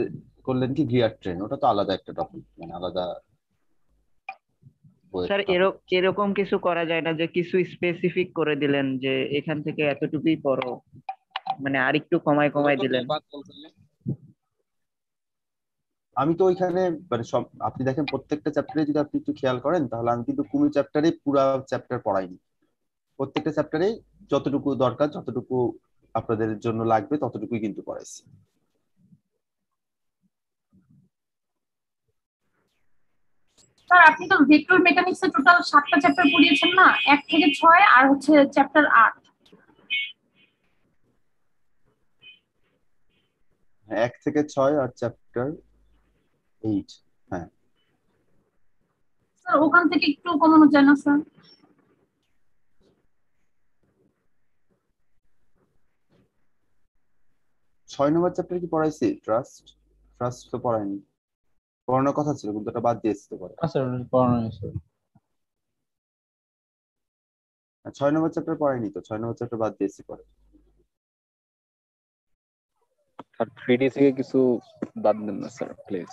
[SPEAKER 1] করলেন কি গিয়ার ট্রেন ওটা তো আলাদা একটা টপিক মানে আলাদা
[SPEAKER 10] স্যার এরকম এরকম কিছু করা যায় না যে কিছু স্পেসিফিক করে দিলেন যে এখান থেকে এতটুকুই পড়ো। মানে আরেকটু কমায় কমায় দিলেন।
[SPEAKER 1] আমি তো ওইখানে মানে সব আপনি দেখেন প্রত্যেকটা চ্যাপ্টারে যদি আপনি একটু খেয়াল করেন তাহলে আমি কিন্তু কোনো চ্যাপ্টারে পুরো চ্যাপ্টার পড়াইনি। প্রত্যেকটা চ্যাপ্টারে যতটুকু দরকার যতটুকু আপনাদের জন্য লাগবে ততটুকুই কিন্তু পড়াইছি।
[SPEAKER 15] স্যার আপনি তো ভেক্টর মেকানিক্স এর টোটাল সাতটা চ্যাপ্টার পড়িয়েছেন না? এক থেকে ছয় আর হচ্ছে চ্যাপ্টার আট
[SPEAKER 1] হ্যাঁ, এক থেকে ছয় আর চ্যাপ্টার এইট হ্যাঁ।
[SPEAKER 15] স্যার ওখান থেকে একটু কমানো যায় না স্যার
[SPEAKER 1] ছয় নম্বর চ্যাপ্টার কি পড়াইছি? ট্রাস্ট ট্রাস্ট তো পড়াইনি। পড়ানোর কথা ছিল কিন্তু ওটা বাদ দিয়েছি তো পরে। ছয় নম্বর চ্যাপ্টার পড়াইনি তো ছয় নম্বর চ্যাপ্টার বাদ দিয়েছি পরে।
[SPEAKER 4] আর থ্রি ডি থেকে কিছু বাদ দেন না স্যার প্লিজ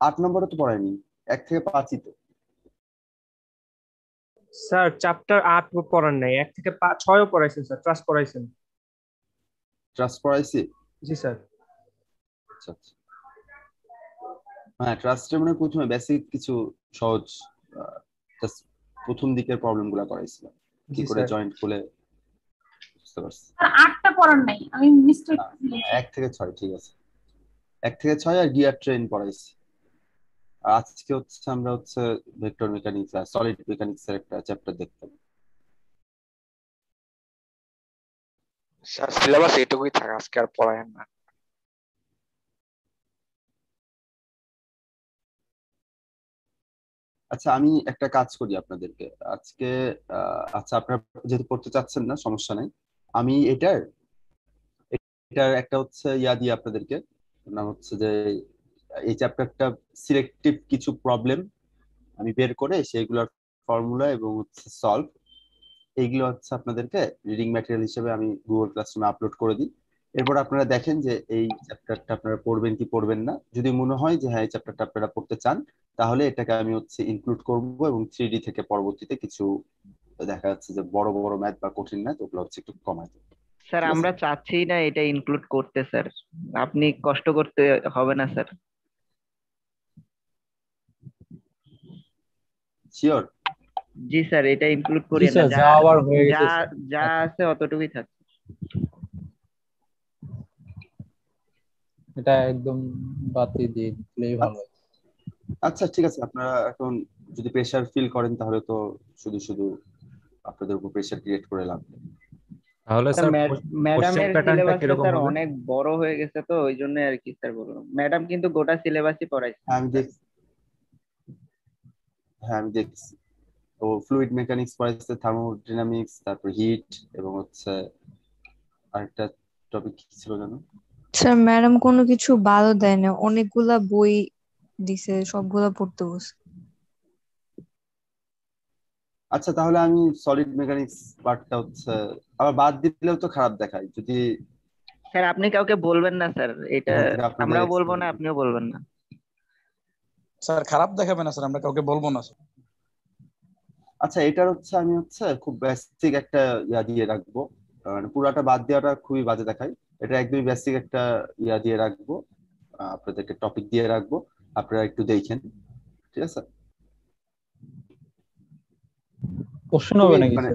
[SPEAKER 1] আট নম্বরে তো পড়াইনি এক থেকে পাঁচই তো।
[SPEAKER 17] স্যার চ্যাপ্টার আট পড়ার নাই এক থেকে পাঁচ ছয়ও পড়াইছেন স্যার ট্রাস্ট পড়াইছেন।
[SPEAKER 1] ট্রাস্ট পড়াইছি?
[SPEAKER 17] জি স্যার
[SPEAKER 1] আচ্ছা আচ্ছা। হ্যাঁ ট্রাস্টের মানে প্রথমে বেসিক কিছু সহজ প্রথম দিকের প্রবলেমগুলা করাইছিলাম। কি করে জয়েন্ট খুলে বুঝতে পারছি।
[SPEAKER 15] স্যার আটটা পড়ার নাই আমি মিস্টেক
[SPEAKER 1] এক থেকে ছয় ঠিক আছে। এক থেকে ছয় আর গিয়ার ট্রেন পড়াইছি। আর আজকে হচ্ছে আমরা হচ্ছে ভেক্টর মেকানিক্স আর সলিড মেকানিক্স এর একটা চ্যাপ্টার দেখতাম।
[SPEAKER 16] সিলেবাস এইটুকুই থাকে আজকে আর পড়ায়েন না।
[SPEAKER 1] আচ্ছা আমি একটা কাজ করি আপনাদেরকে। আজকে আচ্ছা আপনারা যেহেতু পড়তে চাচ্ছেন না, সমস্যা নাই। আমি এটার এটার একটা হচ্ছে ইয়া দিয়ে আপনাদেরকে। নাম হচ্ছে যে, এই চ্যাপ্টারটা সিলেক্টিভ কিছু প্রবলেম আমি বের করে সেইগুলোর ফর্মুলা এবং হচ্ছে সলভ। এইগুলো হচ্ছে আপনাদেরকে রিডিং ম্যাটেরিয়াল হিসেবে আমি গুগল ক্লাসরুমে আপলোড করে দিই। এরপর আপনারা দেখেন যে এই চ্যাপ্টারটা আপনারা পড়বেন কি পড়বেন না। যদি মনে হয় যে হ্যাঁ এই চ্যাপ্টারটা আপনারা পড়তে চান তাহলে এটাকে আমি হচ্ছে ইনক্লুড করব এবং থ্রি ডি থেকে পরবর্তীতে কিছু দেখা যাচ্ছে যে বড় বড় ম্যাথ বা কঠিন ম্যাথ ওগুলো হচ্ছে একটু কমাই দেবো।
[SPEAKER 10] স্যার আমরা চাচ্ছি না এটা ইনক্লুড করতে স্যার আপনি কষ্ট করতে হবে না স্যার
[SPEAKER 1] শিওর
[SPEAKER 10] জি স্যার এটা ইনক্লুড করি না। যা।
[SPEAKER 2] যা
[SPEAKER 10] আছে অতটুকুই থাক।
[SPEAKER 2] এটা একদম বাতিল দিয়ে দিলেই ভালো।
[SPEAKER 1] আচ্ছা ঠিক আছে। আপনারা এখন যদি প্রেশার ফিল করেন তাহলে তো শুধু শুধু আপনাদের উপর প্রেশার ক্রিয়েট করে লাভ নেই।
[SPEAKER 20] তাহলে
[SPEAKER 10] স্যার ম্যাডামের সিলেবাসটা স্যার অনেক বড় হয়ে গেছে তো ওই জন্য আর কি স্যার বললাম। ম্যাডাম কিন্তু গোটা সিলেবাসই পড়াইছে
[SPEAKER 1] আমি দেখছি হ্যাঁ আমি দেখছি। তো ফ্লুইড মেকানিক্স পড়াইছে থার্মোডাইনামিক্স তারপর হিট এবং হচ্ছে আরেকটা টপিক কি ছিল জানো
[SPEAKER 11] স্যার ম্যাডাম কোনো কিছু বাদও দেয় না। অনেকগুলা বই দিছে সবগুলা পড়তে বসে।
[SPEAKER 1] আচ্ছা তাহলে আমি সলিড মেকানিক্স পার্টটা হচ্ছে আবার বাদ দিলেও তো খারাপ দেখায়। যদি
[SPEAKER 10] স্যার আপনি কাউকে বলবেন না স্যার। এটা
[SPEAKER 1] আপনাদের
[SPEAKER 10] আমরাও বলব না আপনিও বলবেন না।
[SPEAKER 9] স্যার খারাপ দেখাবে না স্যার আমরা কাউকে বলব না স্যার।
[SPEAKER 1] আচ্ছা এটার হচ্ছে আমি হচ্ছে খুব বেসিক একটা ইয়া দিয়ে রাখব। মানে পুরাটা বাদ দেওয়াটা খুবই বাজে দেখায়। এটা একদমই বেসিক একটা ইয়া দিয়ে রাখব। আপনাদেরকে টপিক দিয়ে রাখব। আপনারা একটু দেখেন। ঠিক আছে?
[SPEAKER 2] কোশ্চেন হবে নাকি
[SPEAKER 1] মানে।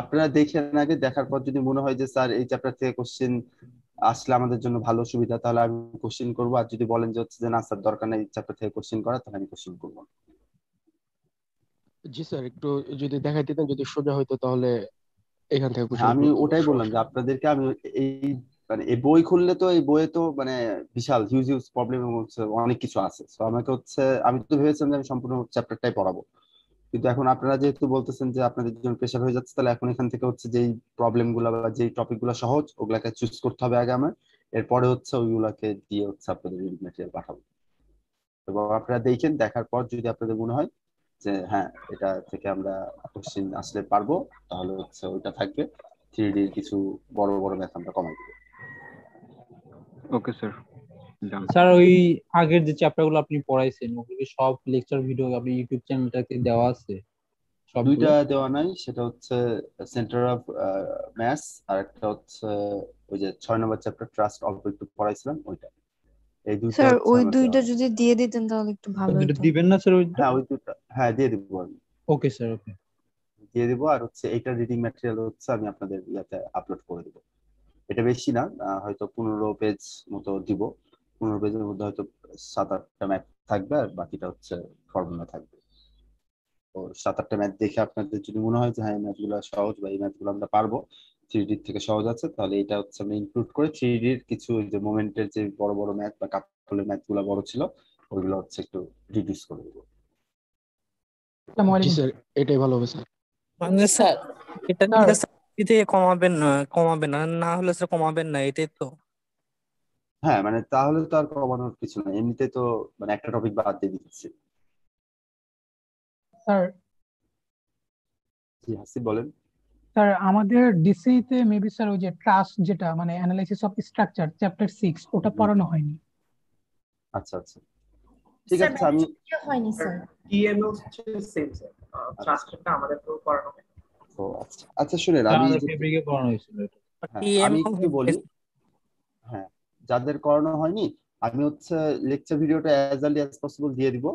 [SPEAKER 1] আপনারা দেখেন আগে দেখার পর যদি মনে হয় যে স্যার এই চ্যাপ্টার থেকে কোশ্চেন আসলে আমাদের জন্য ভালো সুবিধা তাহলে আমি কোশ্চেন করব। আর যদি বলেন যে হচ্ছে যে না স্যার দরকার নেই এই চ্যাপ্টার থেকে কোশ্চেন করা তাহলে আমি কোশ্চেন করব।
[SPEAKER 21] জি স্যার একটু যদি দেখাই দিতেন যদি সোজা হইতো তাহলে এখান থেকে
[SPEAKER 1] আমি ওটাই বললাম যে আপনাদেরকে আমি এই মানে এই বই খুললে তো এই বইয়ে তো মানে বিশাল হিউজ হিউজ প্রবলেম হচ্ছে অনেক কিছু আছে। তো আমাকে হচ্ছে আমি তো ভেবেছিলাম যে আমি সম্পূর্ণ চ্যাপ্টারটাই পড়াবো। কিন্তু এখন আপনারা যেহেতু বলতেছেন যে আপনাদের জন্য প্রেশার হয়ে যাচ্ছে তাহলে এখন এখান থেকে হচ্ছে যেই প্রবলেমগুলা বা যেই টপিকগুলো সহজ ওগুলাকে চুজ করতে হবে আগে আমার। এরপরে হচ্ছে ওইগুলাকে দিয়ে হচ্ছে আপনাদের রিড মেটেরিয়াল পাঠাবো। এবং আপনারা দেখেন দেখার পর যদি আপনাদের মনে হয় যে হ্যাঁ এটা থেকে আমরা কোশ্চিন আসলে পারব তাহলে হচ্ছে ওইটা থাকবে। থ্রি ডির কিছু বড় বড় ম্যাথ আমরা কমাই দেবো।
[SPEAKER 5] ওকে স্যার
[SPEAKER 22] স্যার ওই আগের যে চ্যাপ্টারগুলো আপনি পড়াইছেন ওগুলো সব লেকচার ভিডিও আপনি ইউটিউব চ্যানেলটাতে দেওয়া আছে?
[SPEAKER 1] দুইটা দেওয়া নাই সেটা হচ্ছে সেন্টার অফ ম্যাথস আর একটা হচ্ছে ওই যে ছয় নম্বর চ্যাপ্টার ট্রাস্ট অল্প একটু পড়াইছিলাম ওইটা। এই দুইটা
[SPEAKER 11] স্যার ওই দুইটা যদি দিয়ে দিতেন তাহলে একটু ভালো
[SPEAKER 22] দুইটা
[SPEAKER 11] হতো।
[SPEAKER 22] দিবেন না স্যার ওই
[SPEAKER 1] হ্যাঁ ওই দুটো। হ্যাঁ দিয়ে দিব আমি।
[SPEAKER 22] ওকে স্যার ওকে
[SPEAKER 1] দিয়ে দিব আর হচ্ছে এটা রিডিং ম্যাটেরিয়াল হচ্ছে আমি আপনাদের ইয়াতে আপলোড করে দিব। এটা বেশি না আহ, হয়তো পনেরো পেজ মতো দিব। পনেরো পেজের মধ্যে হয়তো সাত আটটা ম্যাথ থাকবে আর বাকিটা হচ্ছে ফর্মুলা থাকবে। তো সাত আটটা ম্যাথ দেখে আপনাদের যদি মনে হয় যে হ্যাঁ এই ম্যাথগুলো সহজ বা এই ম্যাথগুলো আমরা পারব থ্রি ডির থেকে সহজ আছে তাহলে এটা হচ্ছে আমরা ইনক্লুড করে থ্রি ডির কিছু ওই যে মোমেন্টের যে বড় বড় ম্যাথ বা কাপলের ম্যাথগুলো বড় ছিল ওইগুলো হচ্ছে একটু রিডিউস করে দেবো।
[SPEAKER 21] স্যার এটাই ভালো হবে স্যার।
[SPEAKER 19] মানে স্যার এটা থেকে কমাবেন না কমাবেন না না হলে স্যার কমাবেন না এটাই তো।
[SPEAKER 1] হ্যাঁ মানে তাহলে তো আর কমানোর কিছু না এমনিতে তো মানে একটা টপিক বাদ দিয়ে দিচ্ছি।
[SPEAKER 14] স্যার।
[SPEAKER 1] জি বলেন।
[SPEAKER 14] স্যার আমাদের ডিসি তে মেবি স্যার ওই যে ট্রাস্ট যেটা মানে analysis of structure chapter six ওটা পড়ানো হয়নি।
[SPEAKER 1] আচ্ছা আচ্ছা। ঠিক আছে আমি
[SPEAKER 3] হয়নি sir
[SPEAKER 7] D M same sir ট্রাস্টেরটা আমাদের তো করানো হয়
[SPEAKER 1] ও আচ্ছা। আচ্ছা শুনেন আমি যে-
[SPEAKER 22] ফেব্রিকে পড়ানো হয়েছিল এটা।
[SPEAKER 1] হ্যাঁ, আমি একটু বলি। হ্যাঁ যাদের করানো হয়নি আমি হচ্ছে লেকচার ভিডিওটা অ্যাজ আর্লি অ্যাজ পসিবল দিয়ে দিব।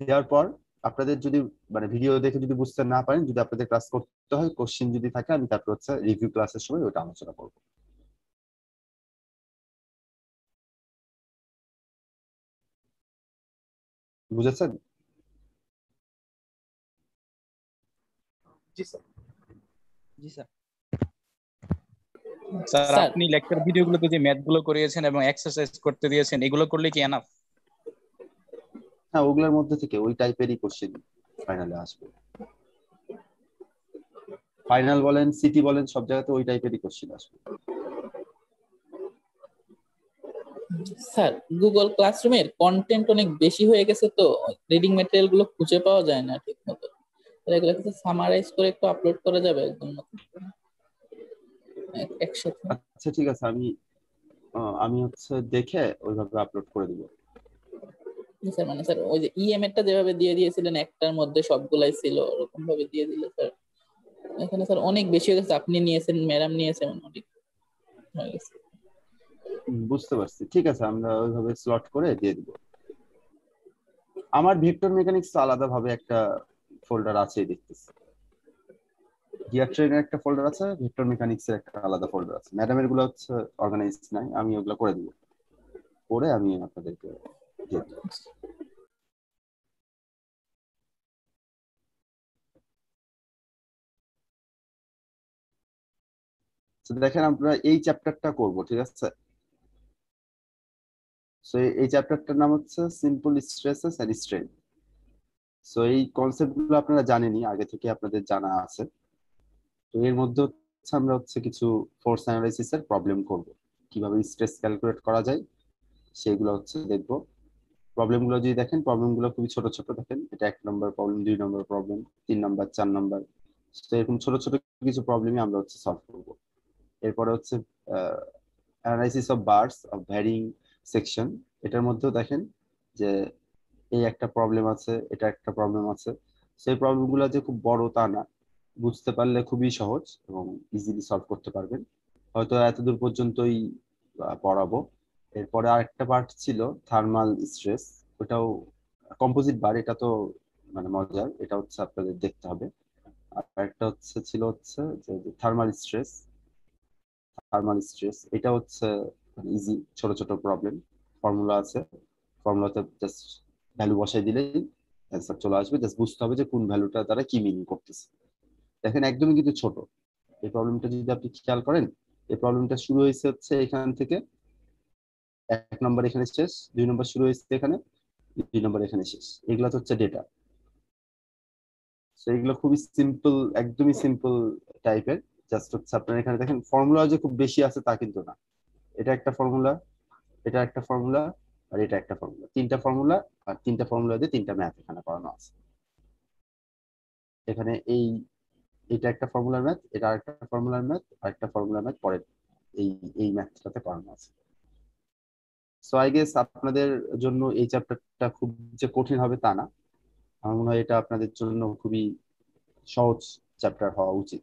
[SPEAKER 1] দেওয়ার পর আপনাদের যদি মানে ভিডিও দেখে যদি বুঝতে না পারেন যদি আপনাদের ক্লাস করতে হয় কোশ্চেন যদি থাকে আমি তারপর হচ্ছে রিভিউ ক্লাসের সময় ওটা আলোচনা করব। বুঝেছেন?
[SPEAKER 7] জি স্যার।
[SPEAKER 9] জি স্যার। স্যার আপনি লেকচার ভিডিওগুলোতে যে ম্যাথগুলো করিয়েছেন এবং এক্সারসাইজ করতে দিয়েছেন এগুলো করলে কি এনাফ
[SPEAKER 1] হ্যাঁ ওগুলোর মধ্যে থেকে ওই টাইপেরই কোশ্চেন ফাইনালে আসবে। ফাইনাল বলেন সিটি বলেন সব জায়গাতে ওই টাইপেরই কোশ্চেন আসবে।
[SPEAKER 8] স্যার গুগল ক্লাসরুমের কন্টেন্ট অনেক বেশি হয়ে গেছে তো রিডিং ম্যাটেরিয়ালগুলো খুঁজে পাওয়া যায় না ঠিক মতো এগুলো কিছু সামারাইজ করে একটু আপলোড করা যাবে একদম একসাথে
[SPEAKER 1] আচ্ছা ঠিক আছে আমি আমি হচ্ছে দেখে ওইভাবে আপলোড করে দিব।
[SPEAKER 8] স্যার মানে স্যার, ওই যে ইএমএ টা যেভাবে দিয়ে দিয়েছিলেন, একটার মধ্যে সবগুলাই ছিল ওরকম ভাবে দিয়ে দিলে, স্যার। এখানে স্যার অনেক বেশি হয়ে গেছে, আপনি নিয়েছেন, ম্যাডাম নিয়েছেন অনেক
[SPEAKER 1] বুঝতে পারছি। ঠিক আছে, আমরা ওইভাবে স্লট করে দিয়ে দিব। আমার ভেক্টর মেকানিক্স আলাদা ভাবে একটা ফোল্ডার আছে দেখতেছি। গিয়ার ট্রেনের একটা ফোল্ডার আছে ভেক্টর মেকানিক্স এর একটা আলাদা ফোল্ডার আছে। ম্যাডামেরগুলো হচ্ছে অর্গানাইজ নাই, আমি ওগুলো করে দিব। করে আমি আপনাদেরকে তো দেখেন আমরা এই চ্যাপ্টারটা করব, ঠিক আছে? সো এই চ্যাপ্টারটার নাম হচ্ছে simple stresses and strain so এই কনসেপ্টগুলো আপনারা জানেনই, আগে থেকে আপনাদের জানা আছে। তো, এর মধ্যে হচ্ছে আমরা হচ্ছে কিছু ফোর্স অ্যানালাইসিস এর প্রবলেম করব। কীভাবে স্ট্রেস ক্যালকুলেট করা যায়, সেগুলো হচ্ছে দেখব। প্রবলেমগুলো যদি দেখেন প্রবলেমগুলো খুবই ছোট ছোট দেখেন। এটা এক নম্বর প্রবলেম দুই নম্বর প্রবলেম তিন নম্বর চার নম্বর তো এরকম ছোট ছোট কিছু প্রবলেমই আমরা হচ্ছে সলভ করব। এরপরে হচ্ছে analysis of bars of varying section এটার মধ্যেও দেখেন যে এই একটা প্রবলেম আছে, এটা একটা প্রবলেম আছে। সেই প্রবলেমগুলো যে খুব বড় তা না। বুঝতে পারলে খুবই সহজ এবং ইজিলি সলভ করতে পারবেন। হয়তো এতদূর পর্যন্তই পড়াবো। এরপরে আরেকটা পার্ট ছিল থার্মাল স্ট্রেস ওটাও কম্পোজিট বার এটা তো মানে মজার, এটা হচ্ছে আপনাদের দেখতে হবে। আর একটা হচ্ছে ছিল হচ্ছে যে থার্মাল স্ট্রেস থার্মাল স্ট্রেস এটা হচ্ছে ইজি ছোট ছোট প্রবলেম ফর্মুলা আছে। ফর্মুলাতে জাস্ট ভ্যালু বসাই দিলেই অ্যান্সার চলে আসবে। জাস্ট বুঝতে হবে যে কোন ভ্যালুটা তারা কি মিনিং করতেছে। দেখেন, একদমই কিন্তু ছোট। এই প্রবলেমটা যদি আপনি খেয়াল করেন, এই প্রবলেমটা শুরু হয়েছে হচ্ছে এখান থেকে এক নম্বর এখানে শেষ, দুই নম্বর শুরু হয়েছে এখানে, দুই নম্বর এখানে শেষ। এগুলো তো হচ্ছে ডেটা তো এগুলো খুবই সিম্পল একদমই সিম্পল টাইপের জাস্ট হচ্ছে আপনার এখানে দেখেন ফর্মুলা যে খুব বেশি আছে তা কিন্তু না। এটা একটা ফর্মুলা এটা একটা ফর্মুলা আর এটা একটা ফর্মুলা তিনটা ফর্মুলা আর তিনটা ফর্মুলা দিয়ে তিনটা ম্যাথ এখানে করানো আছে। এখানে এই, এটা একটা ফর্মুলার ম্যাথ এটা আরেকটা ফর্মুলার ম্যাথ আর একটা ফর্মুলার ম্যাথ পরে এই এই ম্যাথটাতে করানো আছে। সো আই গেস আপনাদের জন্য এই চ্যাপ্টারটা খুব যে কঠিন হবে তা না। আমার মনে হয় এটা আপনাদের জন্য খুবই সহজ চ্যাপ্টার হওয়া উচিত।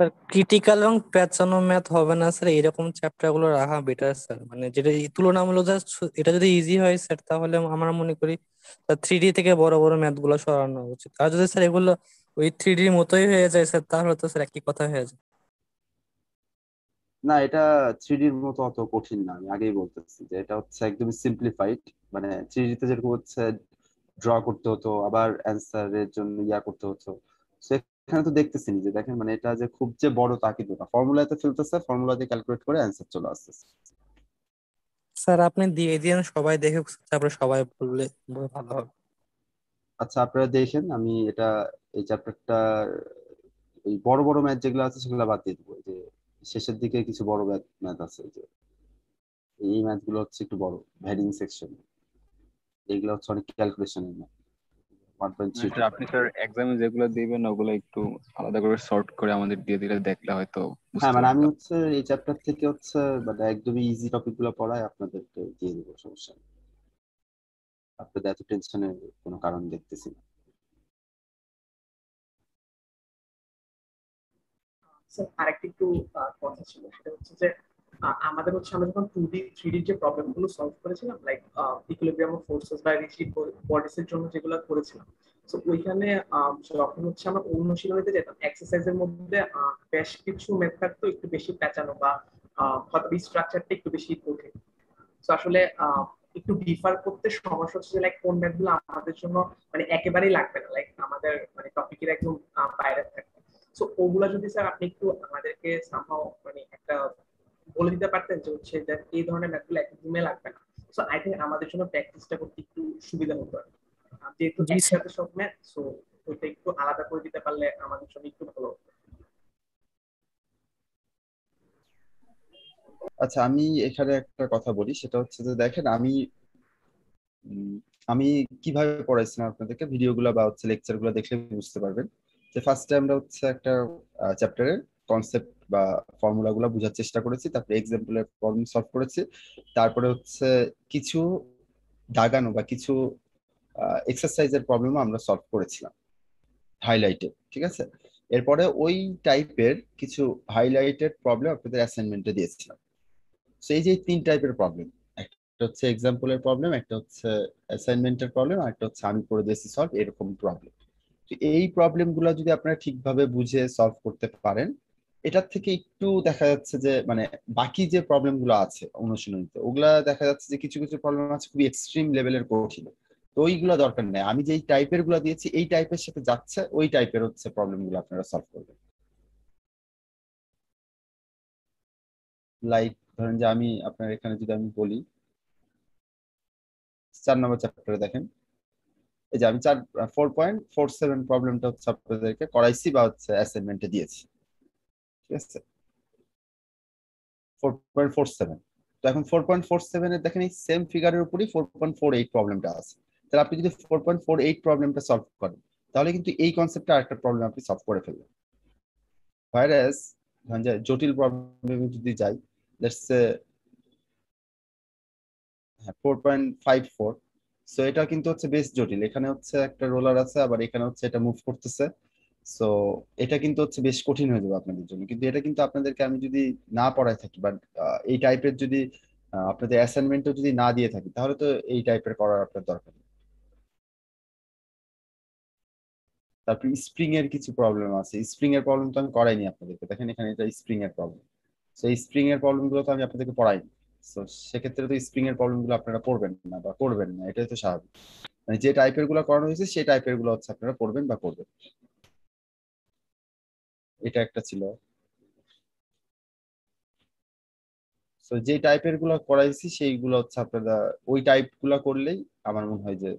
[SPEAKER 19] স্যার ক্রিটিক্যাল এবং প্যাচানো ম্যাথ হবে না স্যার এরকম চ্যাপ্টারগুলো রাখা বেটার স্যার মানে যেটা তুলনামূলক just এটা যদি ইজি হয় স্যার তাহলে আমরা মনে করি থ্রি ডি থেকে বড় বড় ম্যাথগুলো সরানো উচিত। আর যদি স্যার এগুলো ওই থ্রি ডির মতোই হয়ে যায় স্যার তাহলে তো স্যার একই কথা হয়ে যায়।
[SPEAKER 1] না এটা থ্রিডির মতো অত কঠিন না আমি আগেই বলতেছি যে এটা হচ্ছে একদমই সিম্পলিফাইড মানে থ্রি ডিতে যেরকম হচ্ছে ড্র করতে হতো আবার অ্যান্সারের জন্য ইয়া করতে হতো। এখানে তো দেখতেছি যে দেখেন মানে এটা যে খুব যে বড় তা কিন্তু না ফর্মুলাতে ফেলতেছে ফর্মুলা দিয়ে ক্যালকুলেট করে অ্যান্সার চলে আসতেছে।
[SPEAKER 19] স্যার আপনি দিয়ে দিন সবাই দেখে তারপরে সবাই বললে ভালো হবে।
[SPEAKER 1] আচ্ছা আপনারা দেখেন আমি এটা এই চ্যাপ্টারটা এই বড় বড় ম্যাচ যেগুলো আছে সেগুলো বাদ দিয়ে দেবো। যে শেষের দিকে কিছু বড় ম্যাথ আছে যে। এই ম্যাথগুলো হচ্ছে একটু বড় ভ্যারিং সেকশন। এইগুলো হচ্ছে অনেক ক্যালকুলেশনের ম্যাথ।
[SPEAKER 5] স্যার আপনি স্যার এক্সামে যেগুলো দিবেন ওগুলো একটু আলাদা করে সর্ট করে আমাদের দিয়ে দিলে দেখলে হয়তো
[SPEAKER 1] হ্যাঁ মানে আমি হচ্ছে এই চ্যাপ্টার থেকে হচ্ছে মানে একদমই ইজি টপিকগুলো পড়াই আপনাদেরকে দিয়ে দেবো সমস্যা নেই। আপনাদের এত টেনশনের কোনো কারণ দেখতেছি না।
[SPEAKER 7] স্যার আরেকটা একটু কথা ছিল, সেটা হচ্ছে যে আমাদের হচ্ছে, আমরা যখন টু ডি থ্রি ডির যে প্রবলেমগুলো সলভ করেছিলাম লাইক ইকুইলিব্রিয়াম অফ ফোর্সেস বা রিজিড বডিস এর জন্য যেগুলো করেছিলাম। তো ওইখানে যখন হচ্ছে আমরা অনুশীলনীতে যেতাম এক্সারসাইজের মধ্যে বেশ কিছু মেথড তো একটু বেশি পেঁচানো বা হয়তো স্ট্রাকচারটা একটু বেশি কঠিন। তো আসলে একটু ডিফার করতে সমস্যা হচ্ছে লাইক কোন ম্যাথগুলো আমাদের জন্য মানে একেবারেই লাগবে না। লাইক আমাদের মানে টপিকের একদম বাইরে থাকবে। সো ওগুলা যদি স্যার আপনি একটু আমাদেরকে সামহাও মানে একটা বলে দিতে পারতেন যে হচ্ছে যে এই ধরনের ম্যাথগুলো একদমই লাগবে না। সো আই থিঙ্ক আমাদের জন্য প্র্যাকটিসটা করতে একটু সুবিধা হতো আর যেহেতু
[SPEAKER 19] জি, স্যার।
[SPEAKER 7] একসাথে সব ম্যাথ সো ওইটা একটু আলাদা করে দিতে পারলে আমাদের জন্য একটু ভালো হতো।
[SPEAKER 1] আচ্ছা আমি এখানে একটা কথা বলি সেটা হচ্ছে যে দেখেন আমি উম, আমি কীভাবে পড়াইছিলাম আপনাদেরকে? ভিডিওগুলো বা হচ্ছে লেকচারগুলো দেখলে বুঝতে পারবেন। যে ফার্স্টে আমরা হচ্ছে একটা চ্যাপ্টারের কনসেপ্ট বা ফর্মুলা গুলো বোঝার চেষ্টা করেছি, তারপরে এক্সাম্পলের প্রবলেম সলভ করেছি, তারপরে হচ্ছে কিছু দাগানো বা কিছু এক্সারসাইজের প্রবলেমও আমরা সলভ করেছিলাম হাইলাইটেড ঠিক আছে? এরপরে ওই টাইপের কিছু হাইলাইটেড প্রবলেম আপনাদের অ্যাসাইনমেন্টে দিয়েছিলাম। সো এই যে তিন টাইপের প্রবলেম একটা হচ্ছে এক্সাম্পলের প্রবলেম একটা হচ্ছে অ্যাসাইনমেন্টের প্রবলেম আর একটা হচ্ছে আমি করে দিয়েছি সলভ এরকম প্রবলেম এই প্রবলেমগুলো যদি আপনারা ঠিকভাবে বুঝে সলভ করতে পারেন, এটার থেকে একটু দেখা যাচ্ছে যে মানে বাকি যে প্রবলেমগুলো আছে অনুশীলনীতে, ওগুলা দেখা যাচ্ছে যে কিছু কিছু প্রবলেম আছে খুবই এক্সট্রিম লেভেলের কঠিন। তো ওইগুলো দরকার নেই। আমি যেই টাইপেরগুলো দিয়েছি, এই টাইপের সাথে যাচ্ছে, ওই টাইপের হচ্ছে প্রবলেমগুলো আপনারা সলভ করবেন। লাইক ধরেন যে আমি আপনার এখানে যদি আমি বলি, চার নম্বর চ্যাপ্টারে দেখেন। এই যে আমি চার ফোর পয়েন্ট ফোর সেভেন প্রবলেমটা হচ্ছে আপনাদেরকে করাইছি বা হচ্ছে অ্যাসাইনমেন্টে দিয়েছি। ঠিক আছে? ফোর পয়েন্ট ফোর সেভেন তো এখন ফোর পয়েন্ট ফোর সেভেনের দেখেন এই সেম ফিগারের উপরই ফোর পয়েন্ট ফোর এইট প্রবলেমটা আছে। তাহলে আপনি যদি ফোর পয়েন্ট ফোর এইট প্রবলেমটা সলভ করেন, তাহলে কিন্তু এই কনসেপ্টটা আরেকটা প্রবলেম আপনি সলভ করে ফেলবেন ভাইরাস জটিল প্রবলেমে যদি যাই let's say four point five four so এটা কিন্তু হচ্ছে বেশ জটিল। এখানে হচ্ছে একটা রোলার আছে, আবার এখানে হচ্ছে এটা মুভ করতেছে। সো এটা কিন্তু হচ্ছে বেশ কঠিন হয়ে যাবে আপনাদের জন্য। কিন্তু এটা কিন্তু আপনাদেরকে আমি যদি না পড়াই থাকি বা এই টাইপের যদি আপনাদের অ্যাসাইনমেন্টও যদি না দিয়ে থাকি, তাহলে তো এই টাইপের করার আপনার দরকার নেই। তারপর স্প্রিং এর কিছু প্রবলেম আছে। স্প্রিং এর প্রবলেম তো আমি করাইনি আপনাদেরকে। দেখেন এখানে এটা স্প্রিং এর প্রবলেম এই স্প্রিং এর প্রবলেমগুলো তো আমি আপনাদেরকে পড়াইনি। সো সেক্ষেত্রে তো স্প্রিং এর প্রবলেমগুলো আপনারা পড়বেন না বা করবেন না, এটাই তো স্বাভাবিক। মানে যে টাইপেরগুলো করানো হয়েছে, সেই টাইপেরগুলো হচ্ছে আপনারা করবেন বা করবেন। এটা একটা ছিল। তো যে টাইপেরগুলো করাইছি, সেইগুলো হচ্ছে আপনারা, ওই টাইপগুলো করলেই আমার মনে হয় যে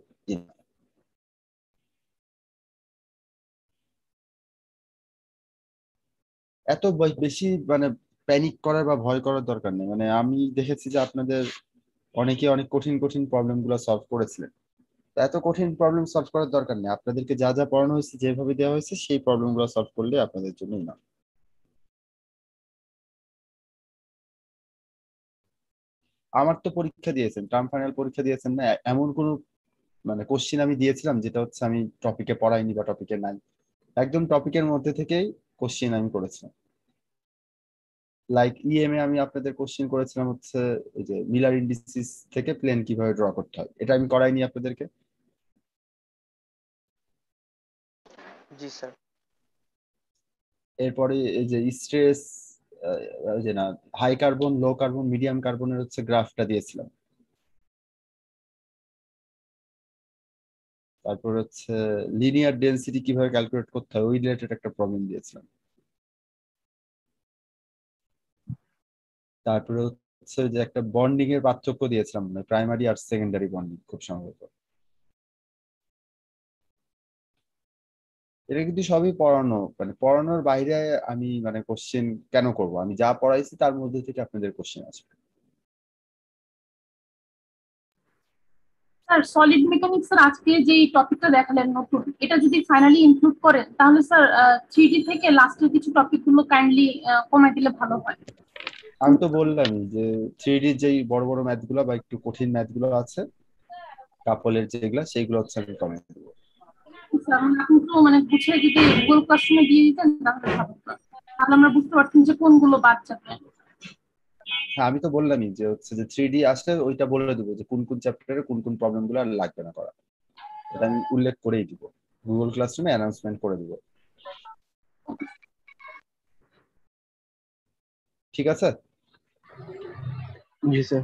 [SPEAKER 1] এত বেশি মানে প্যানিক করার বা ভয় করার দরকার নেই। মানে আমি দেখেছি যে আপনাদের অনেকে অনেক কঠিন কঠিন প্রবলেমগুলো সলভ করেছিলেন। এত কঠিন প্রবলেম সলভ করার দরকার নেই। আপনাদেরকে যা যা পড়ানো হয়েছে, যেভাবে দেওয়া হয়েছে, সেই প্রবলেমগুলো সলভ করলে আপনাদের জন্যই না। আমার তো পরীক্ষা দিয়েছেন টার্ম ফাইনাল পরীক্ষা দিয়েছেন না। এমন কোনো মানে কোশ্চিন আমি দিয়েছিলাম, যেটা হচ্ছে আমি টপিকে পড়াইনি বা টপিকে নাই। একদম টপিকের মধ্যে থেকেই কোশ্চিন আমি করেছিলাম। লাইক ইএমএ আমি আপনাদের কোশ্চিন করেছিলাম হচ্ছে এই যে মিলার ইন্ডিসিস থেকে প্লেন কীভাবে ড্র করতে হয়? এটা আমি করাইনি আপনাদেরকে।
[SPEAKER 23] জি স্যার।
[SPEAKER 1] এরপরে এই যে স্ট্রেস যে না high carbon low carbon medium কার্বনের হচ্ছে গ্রাফটা দিয়েছিলাম। তারপর হচ্ছে লিনিয়ার ডেনসিটি কীভাবে ক্যালকুলেট করতে হয় ওই রিলেটেড একটা প্রবলেম দিয়েছিলাম। তারপরে হচ্ছে যে একটা বন্ডিং এর পার্থক্য দিয়েছিলাম মানে প্রাইমারি আর সেকেন্ডারি বন্ডিং খুব সম্ভবত। এটা কিন্তু সবই পড়ানো মানে পড়ানোর বাইরে আমি মানে কোশ্চেন কেন করব? আমি যা পড়াইছি তার মধ্যে থেকে আপনাদের কোশ্চেন আসবে।
[SPEAKER 15] স্যার সলিড মেকানিক্স এর আজকে যে টপিকটা দেখালেন নতুন, এটা যদি ফাইনালি ইনক্লুড করেন, তাহলে স্যার থ্রি থেকে লাস্টের কিছু টপিকগুলো কাইন্ডলি কমাই দিলে ভালো হয়।
[SPEAKER 1] আমি তো বললামই যে থ্রি ডির যেই বড় বড় ম্যাথগুলো বা একটু কঠিন ম্যাথগুলো আছে কাপলের যেগুলো সেইগুলো হচ্ছে আমি কমে দেবো।
[SPEAKER 15] মানে আপনি তো মানে গুছিয়ে যদি গুগল ক্লাসরুমে দিয়ে দিতেন তাহলে ভালো তাহলে আমরা বুঝতে পারতাম যে কোনগুলো বাদ যাবে।
[SPEAKER 1] হ্যাঁ আমি তো বললামই যে হচ্ছে যে থ্রি ডি আসলে ওইটা বলে দেবো যে কোন কোন চ্যাপ্টারে কোন কোন প্রবলেমগুলো আর লাগবে না করা এটা আমি উল্লেখ করেই দিব। গুগল ক্লাসরুমে অ্যানাউন্সমেন্ট করে দিব। ঠিক আছে?
[SPEAKER 17] জি স্যার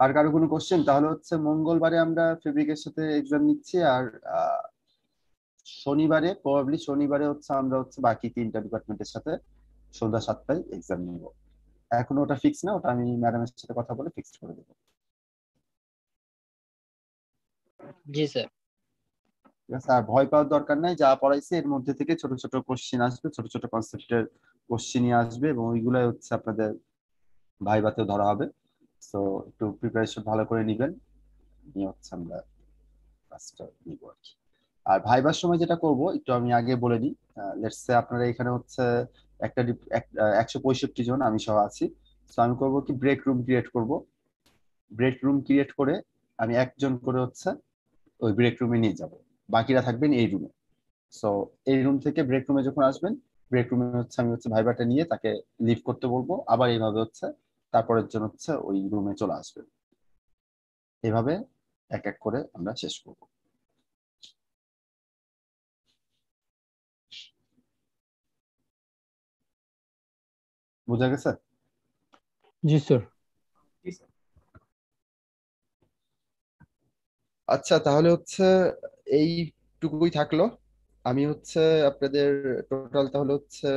[SPEAKER 1] আর কারও কোনো কোশ্চেন তাহলে হচ্ছে মঙ্গলবারে আমরা ফেব্রিকের সাথে এক্সাম নিচ্ছি আর আহ, শনিবারে প্রবাবলি শনিবারে হচ্ছে আমরা হচ্ছে বাকি তিনটা ডিপার্টমেন্টের সাথে সন্ধ্যা সাতটায় এক্সাম নিব। এখন ওটা ফিক্স না ওটা আমি ম্যাডামের সাথে কথা বলে ফিক্সড করে দেবো।
[SPEAKER 19] জি স্যার
[SPEAKER 1] ঠিক আছে আর ভয় পাওয়ার দরকার নাই যা পড়াইছে এর মধ্যে থেকে ছোট ছোট কোশ্চিন আসবে ছোট ছোট কনসেপ্টের কোশ্চিনই আসবে এবং ওইগুলাই হচ্ছে আপনাদের ভাইভাতেও ধরা হবে। সো একটু প্রিপারেশন ভালো করে নিবেন। নিয়ে হচ্ছে আমরা ক্লাসটা নিব আর কি। আর ভাইবার সময় যেটা করব, একটু আমি আগে বলে দিই লেটস সে আপনারা এখানে হচ্ছে একটা একশো পঁয়ষট্টি জন, আমি সহ আছি। তো আমি করব কি ব্রেক রুম ক্রিয়েট করব। ব্রেক রুম ক্রিয়েট করে আমি একজন করে হচ্ছে ওই ব্রেক রুমে নিয়ে যাব। বাকিরা থাকবেন এই রুমে সো এই রুম থেকে ব্রেক রুমে যখন আসবেন ব্রেক রুমে হচ্ছে আমি হচ্ছে ভাইবাটা নিয়ে তাকে লিভ করতে বলব। আবার এইভাবে হচ্ছে তারপরের জন হচ্ছে ওই রুমে চলে আসবে। এভাবে এক এক করে আমরা শেষ করব। বোঝা গেছে?
[SPEAKER 22] জি স্যার।
[SPEAKER 1] আচ্ছা তাহলে হচ্ছে এইটুকুই থাকল। আমি হচ্ছে আপনাদের টোটাল তাহলে হচ্ছে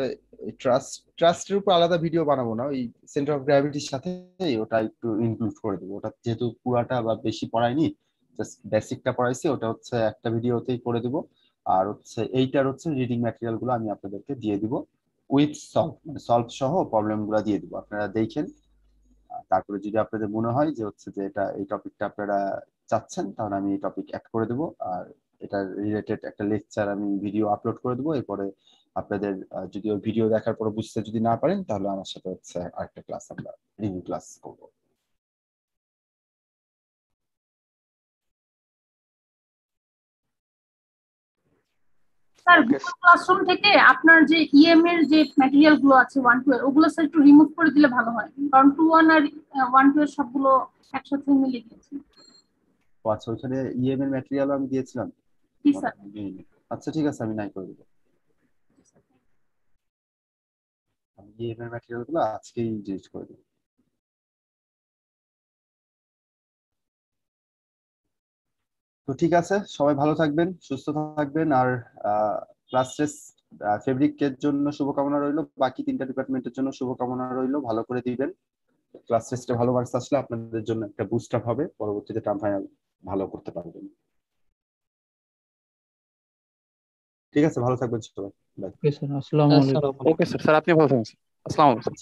[SPEAKER 1] ট্রাস্ট ট্রাস্টের উপর আলাদা ভিডিও বানাবো না ওই সেন্টার অফ গ্র্যাভিটির সাথে ওটা একটু ইনক্লুড করে দেবো। ওটা যেহেতু পুরাটা বা বেশি পড়াইনি জাস্ট বেসিকটা পড়াইছি ওটা হচ্ছে একটা ভিডিওতেই করে দেবো। আর হচ্ছে এইটার হচ্ছে রিডিং ম্যাটেরিয়ালগুলো আমি আপনাদেরকে দিয়ে দিব উইথ সলভ মানে সলভ সহ প্রবলেমগুলো দিয়ে দিব। আপনারা দেখেন। তারপরে যদি আপনাদের মনে হয় যে হচ্ছে যে এটা এই টপিকটা আপনারা চাচ্ছেন তাহলে আমি এই টপিক অ্যাড করে দেবো। আর এটা রিলেটেড একটা লেকচার আমি ভিডিও আপলোড করে দেবো। এরপরে আপনাদের যদি ওই ভিডিও দেখার পরে বুঝতে যদি না পারেন তাহলে আমার সাথে হচ্ছে আরেকটা ক্লাস আমরা রিভিউ ক্লাস করব।
[SPEAKER 15] স্যার ক্লাসরুম থেকে আপনার যে ইএম এর যে ম্যাটেরিয়ালগুলো আছে ওয়ান টু এর ওগুলো স্যার একটু রিমুভ করে দিলে ভালো হয়। কারণ টু ওয়ান আর ওয়ান টু এর সবগুলো একসাথে মিলে
[SPEAKER 1] তো আচ্ছা ওইখানে ইএম এর ম্যাটেরিয়াল আমি দিয়েছিলাম। আচ্ছা ঠিক আছে আমি নাই করে দেবো। আমি ম্যাটেরিয়ালগুলো আজকেই ডিলিট করে দেবো। তো ঠিক আছে সবাই ভালো থাকবেন সুস্থ থাকবেন আর ক্লাস টেস্ট ফেব্রিকের জন্য শুভকামনা রইল বাকি তিনটা ডিপার্টমেন্টের জন্য শুভকামনা রইল ভালো করে দিবেন। ক্লাস টেস্টে ভালো মার্কস আসলে আপনাদের জন্য একটা বুস্ট আপ হবে পরবর্তীতে টার্ম ফাইনাল ভালো করতে পারবেন। ঠিক আছে ভালো থাকবেন সবাই।
[SPEAKER 22] ওকে স্যার আসসালামু আলাইকুম।
[SPEAKER 4] ওকে স্যার স্যার আপনি ভালো থাকুন আসসালামু আলাইকুম।